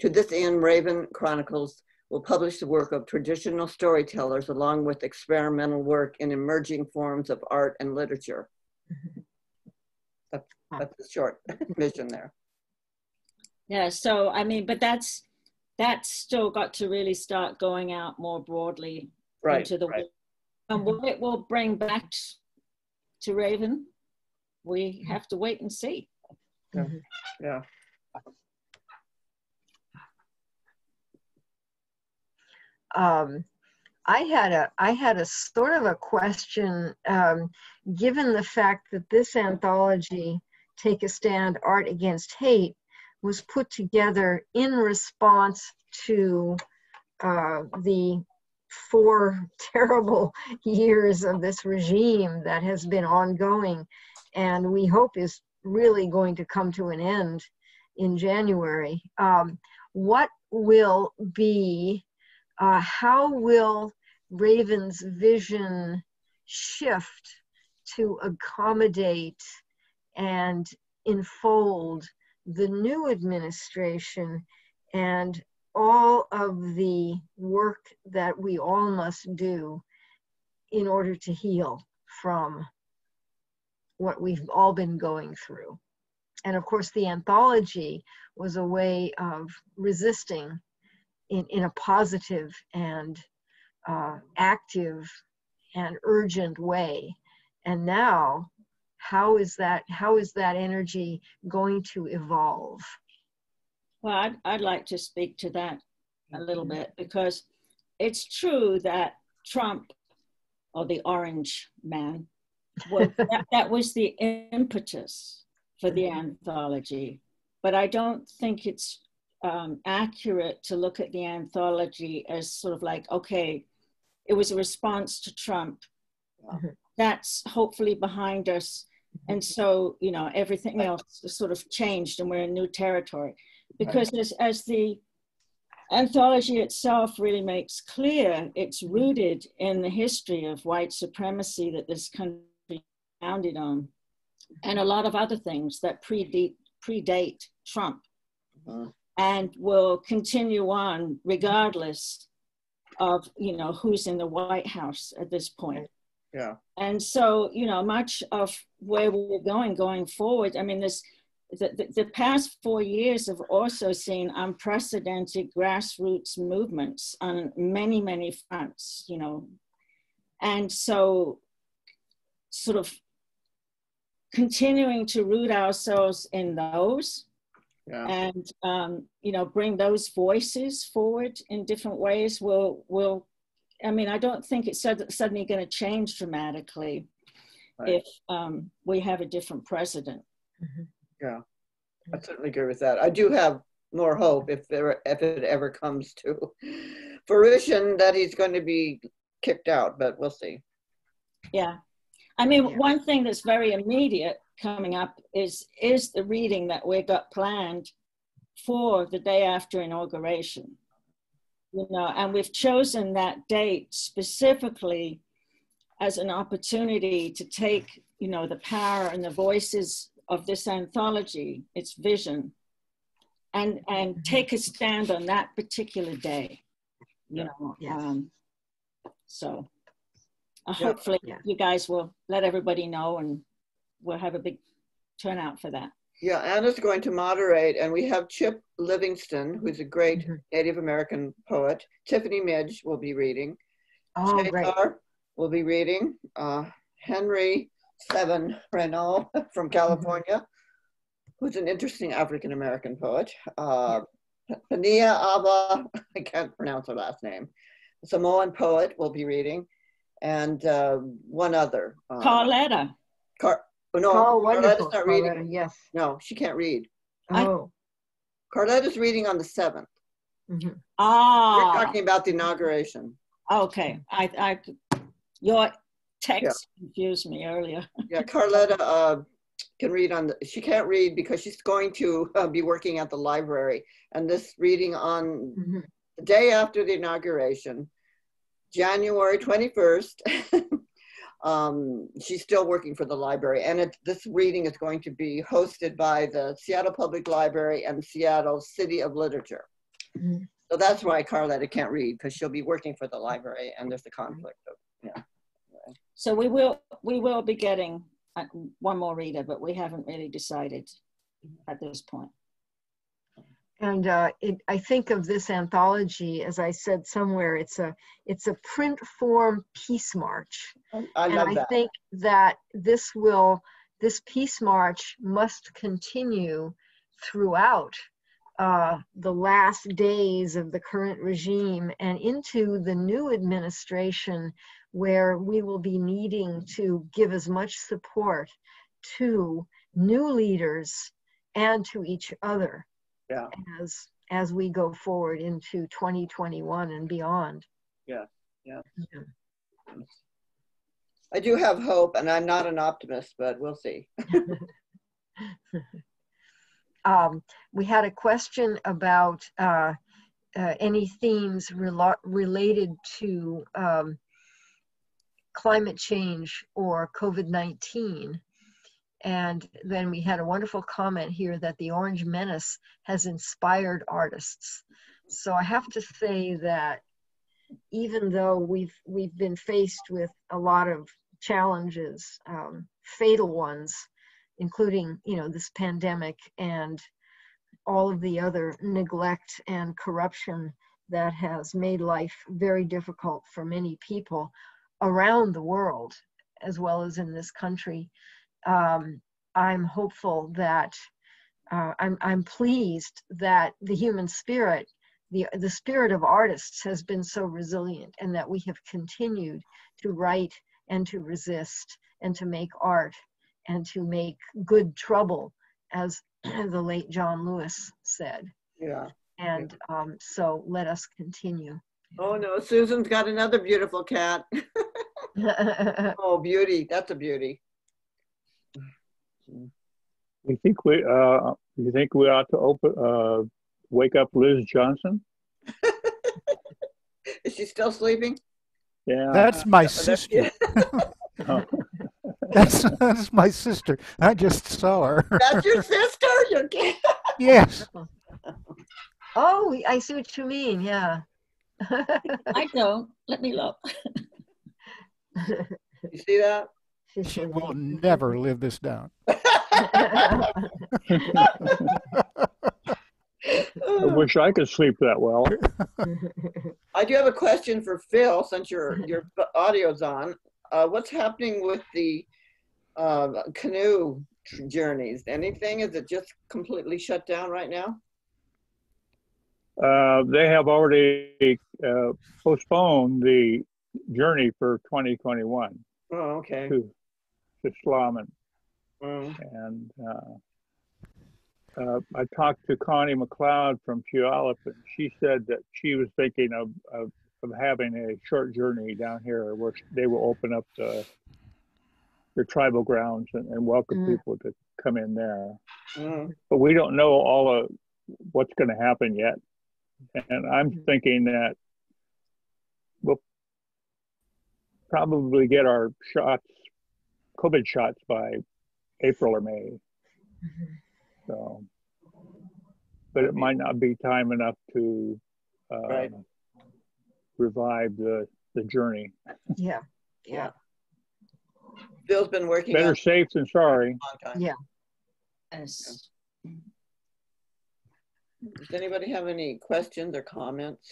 To this end, Raven Chronicles will publish the work of traditional storytellers along with experimental work in emerging forms of art and literature. Mm-hmm. That's, that's the short mission there. Yeah. So I mean, but that's that's still got to really start going out more broadly Right, into the right. world. And what it will bring back to Raven, we have to wait and see. Yeah. um, I had a I had a sort of a question, um, given the fact that this anthology, "Take a Stand: Art Against Hate," was put together in response to uh, the four terrible years of this regime that has been ongoing and we hope is really going to come to an end in January. Um, what will be, uh, how will Raven's vision shift to accommodate and enfold the new administration and all of the work that we all must do in order to heal from what we've all been going through. And of course, the anthology was a way of resisting in, in a positive and uh, active and urgent way. And now, how is that? How is that energy going to evolve? Well, I'd, I'd like to speak to that a little bit because it's true that Trump, or the Orange Man, was, that, that was the impetus for the anthology. But I don't think it's um, accurate to look at the anthology as sort of like, okay, it was a response to Trump. Mm-hmm. That's hopefully behind us. And so, you know, everything else sort of changed and we're in new territory. Because as, as the anthology itself really makes clear, it's rooted in the history of white supremacy that this country founded on, and a lot of other things that predate, predate Trump uh-huh. and will continue on regardless of you know who's in the White House at this point. Yeah. And so you know much of where we're going going forward. I mean, this the, the, the past four years have also seen unprecedented grassroots movements on many many fronts. You know, and so sort of continuing to root ourselves in those yeah. and um, you know bring those voices forward in different ways will will i mean i don't think it's suddenly going to change dramatically right. if um, we have a different president mm-hmm. yeah i certainly agree with that i do have more hope if there if it ever comes to fruition that he's going to be kicked out but we'll see yeah I mean, yeah. one thing that's very immediate coming up is is the reading that we got planned for the day after inauguration. You know, and we've chosen that date specifically as an opportunity to take, you know, the power and the voices of this anthology, its vision, and and mm-hmm. take a stand on that particular day. You know, yes. um, so uh, hopefully yeah. you guys will let everybody know and we'll have a big turnout for that. Yeah, Anna's going to moderate, and we have Chip Livingston, who's a great mm-hmm. Native American poet. Tiffany Midge will be reading. Oh, great. will be reading. Uh, Henry Seven Reneau from mm-hmm. California, mm-hmm. who's an interesting African American poet. Uh, Penina Ava, I can't pronounce her last name. Samoan poet will be reading and uh, one other. Uh, Carletta. Car- oh, no, oh, wonderful. Carletta's not reading. Carletta, yes. No, she can't read. Oh. Carletta's reading on the 7th. Mm-hmm. Ah. We're talking about the inauguration. Okay. I, I your text yeah. confused me earlier. yeah, Carletta uh, can read on the, she can't read because she's going to uh, be working at the library. And this reading on mm-hmm. the day after the inauguration January 21st. um, she's still working for the library. And it, this reading is going to be hosted by the Seattle Public Library and Seattle City of Literature. Mm-hmm. So that's why Carletta can't read because she'll be working for the library and there's a conflict. Of, yeah. So we will we will be getting uh, one more reader, but we haven't really decided at this point. And uh, it, I think of this anthology, as I said somewhere, it's a it's a print form peace march. I and love I that. think that this will this peace march must continue throughout uh, the last days of the current regime and into the new administration, where we will be needing to give as much support to new leaders and to each other yeah. as as we go forward into 2021 and beyond. Yeah. Yeah. Yeah. I do have hope, and I'm not an optimist, but we'll see. um, we had a question about uh, uh, any themes rela related to um, climate change or COVID-19. And then we had a wonderful comment here that the Orange Menace has inspired artists. So I have to say that even though we've we've been faced with a lot of challenges, um, fatal ones, including you know this pandemic and all of the other neglect and corruption that has made life very difficult for many people around the world, as well as in this country. Um, I'm hopeful that uh, I'm, I'm pleased that the human spirit the, the spirit of artists has been so resilient and that we have continued to write and to resist and to make art and to make good trouble, as the late John Lewis said. Yeah. And um, so let us continue. Oh no, Susan's got another beautiful cat. oh, beauty. That's a beauty. You think we uh you think we ought to open uh wake up Liz Johnson? Is she still sleeping? Yeah. That's my sister. that's that's my sister. I just saw her. That's your sister? Your kid? yes. Oh, I see what you mean. Yeah. I don't. Let me look. You see that? She will never live this down. I wish I could sleep that well. I do have a question for Phil, since your your audio's on. Uh, what's happening with the uh, canoe journeys? Anything? Is it just completely shut down right now? Uh, they have already uh, postponed the journey for 2021 Oh, okay. to to. Mm. And uh, uh, I talked to Connie McLeod from Puyallup, and she said that she was thinking of, of, of having a short journey down here where they will open up the their tribal grounds and, and welcome Mm. people to come in there. Mm. But we don't know all of what's going to happen yet. And I'm Mhm. thinking that we'll probably get our shots, COVID shots by April or May. So, but it might not be time enough to uh, Right. revive the the journey. Yeah. Yeah. Bill's been working Better on it safe than sorry. a long time. Yeah. Yes. Does anybody have any questions or comments?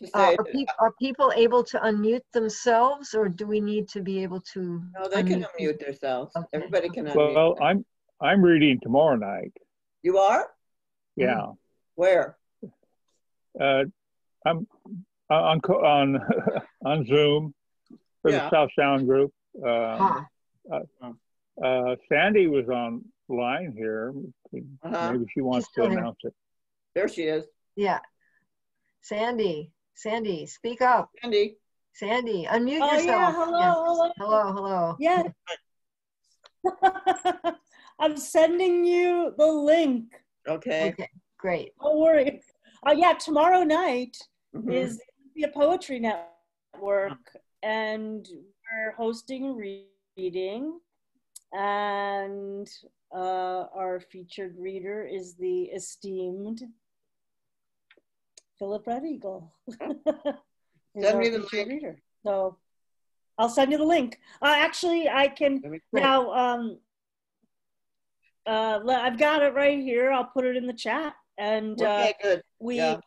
Just Uh, are, peop are people able to unmute themselves or do we need to be able to? no, they can unmute unmute themselves. Okay. Everybody can unmute. Well, I'm I'm reading tomorrow night. You are? Yeah. Where? Uh, I'm on on on Zoom for Yeah. the South Sound group. Uh, Huh. uh, Sandy was online here. Uh-huh. Maybe she wants to still here. announce it. There she is. Yeah. Sandy, Sandy, speak up. Andy. Sandy, unmute Oh, yourself. yeah, hello, Yes. hello. Hello, hello. Yeah. I'm sending you the link. Okay. Okay, great. Don't worry. Uh, yeah, tomorrow night Mhm. is the Poetry Network, and we're hosting a reading. And uh, our featured reader is the esteemed Philip Red Eagle. Send me the link. reader. So I'll send you the link. Uh, actually, I can now. Um, uh, I've got it right here. I'll put it in the chat. And uh, Okay, good. we Yeah.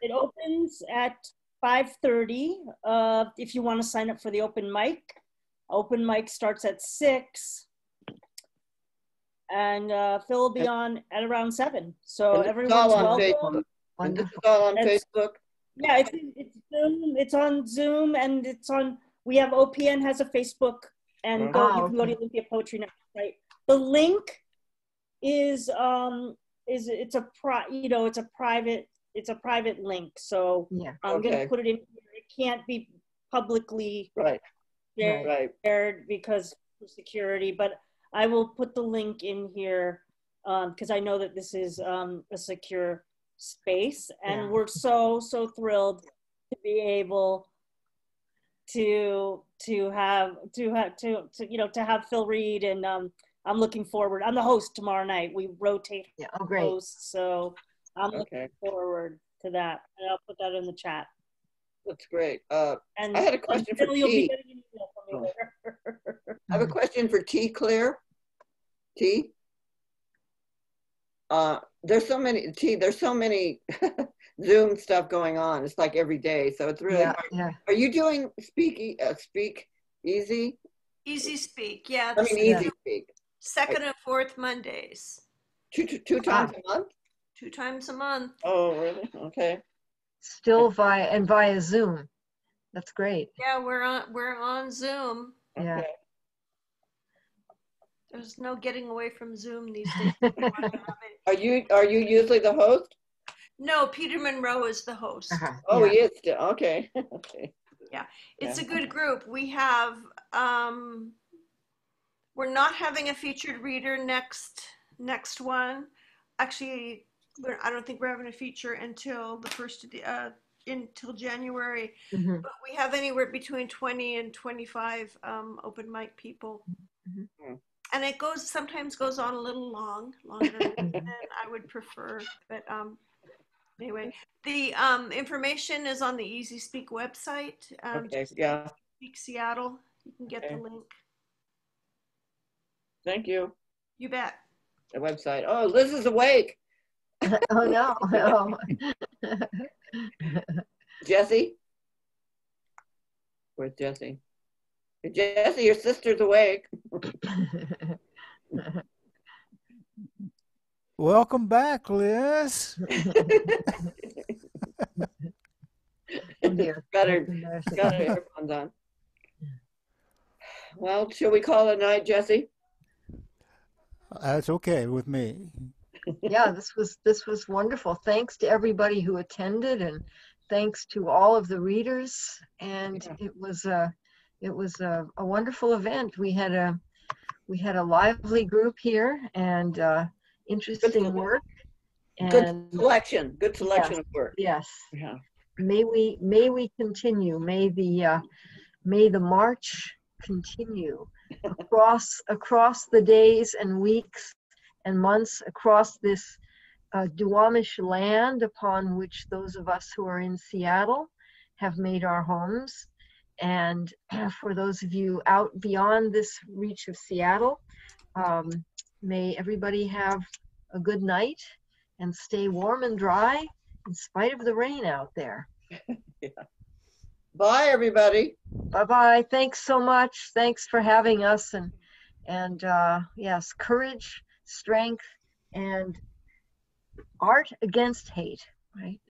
It opens at 5.30 uh, if you want to sign up for the open mic open mic starts at 6 and uh, phil will be on at around 7 so everyone's welcome. And this is all on It's- Facebook. yeah it's, it's zoom it's on zoom and it's on we have opn has a facebook and go, you Oh, can go to olympia poetry Network site the link is um is it's a pri you know it's a private it's a private link, so Yeah. I'm gonna put it in. here. It can't be publicly Right, shared right. shared because of security, but I will put the link in here um, because I know that this is um, a secure space, and Yeah. we're so so thrilled to be able to to have to have to, to you know to have Phil Reed, and um, I'm looking forward. I'm the host tomorrow night. We rotate Yeah. Oh, great. hosts, so I'm looking forward to that, and I'll put that in the chat. that's great. Uh, And I had a and question for Phil, you'll be T. getting an email from me later. I have a question for T, Clear. T? Uh, there's so many, T, there's so many Zoom stuff going on. It's like every day, so it's really Yeah, hard. yeah. Are you doing speak, E- uh, speak easy? Easy Speak, yeah. I mean, second- easy speak. Second and fourth Mondays, Two, two, two times a month? two times a month. Oh, really? Okay. Still via, and via Zoom. That's great. Yeah, we're on we're on Zoom. Yeah. Okay. There's no getting away from Zoom these days. Are you, are you usually the host? no, Peter Monroe is the host. Uh-huh, Oh, yeah. he is still, okay, okay. Yeah, it's a good group. We have um we're not having a featured reader next next one. Actually, we're, I don't think we're having a feature until the first of the uh until January. Mhm. But we have anywhere between 20 and 25 um, open mic people. Mhm. And it goes sometimes goes on a little long, longer than than I would prefer. But um, anyway, the um, information is on the Easy Speak website. Um, Okay, yeah, Speak Seattle. You can get the link. thank you. You bet. The website. Oh, Liz is awake. Oh, no. Oh. Jesse? Where's Jesse? Hey, Jesse, your sister's awake. Welcome back, Liz. Oh, dear. Got her, That's got her earphones on. Well, shall we call it a night, Jesse? That's okay with me. yeah, this was this was wonderful. Thanks to everybody who attended, and thanks to all of the readers. And Yeah. it was a it was a, a wonderful event. We had a we had a lively group here and uh, interesting selection. work. Good And selection, good selection of work. yes, Yeah. may we may we continue. May the uh, may the march continue across across the days and weeks and months across this uh, Duwamish land upon which those of us who are in Seattle have made our homes. And for those of you out beyond this reach of Seattle, um, may everybody have a good night and stay warm and dry in spite of the rain out there. Bye, everybody. Bye bye. Thanks so much. Thanks for having us and and uh, yes, courage, strength, and art against hate. Right.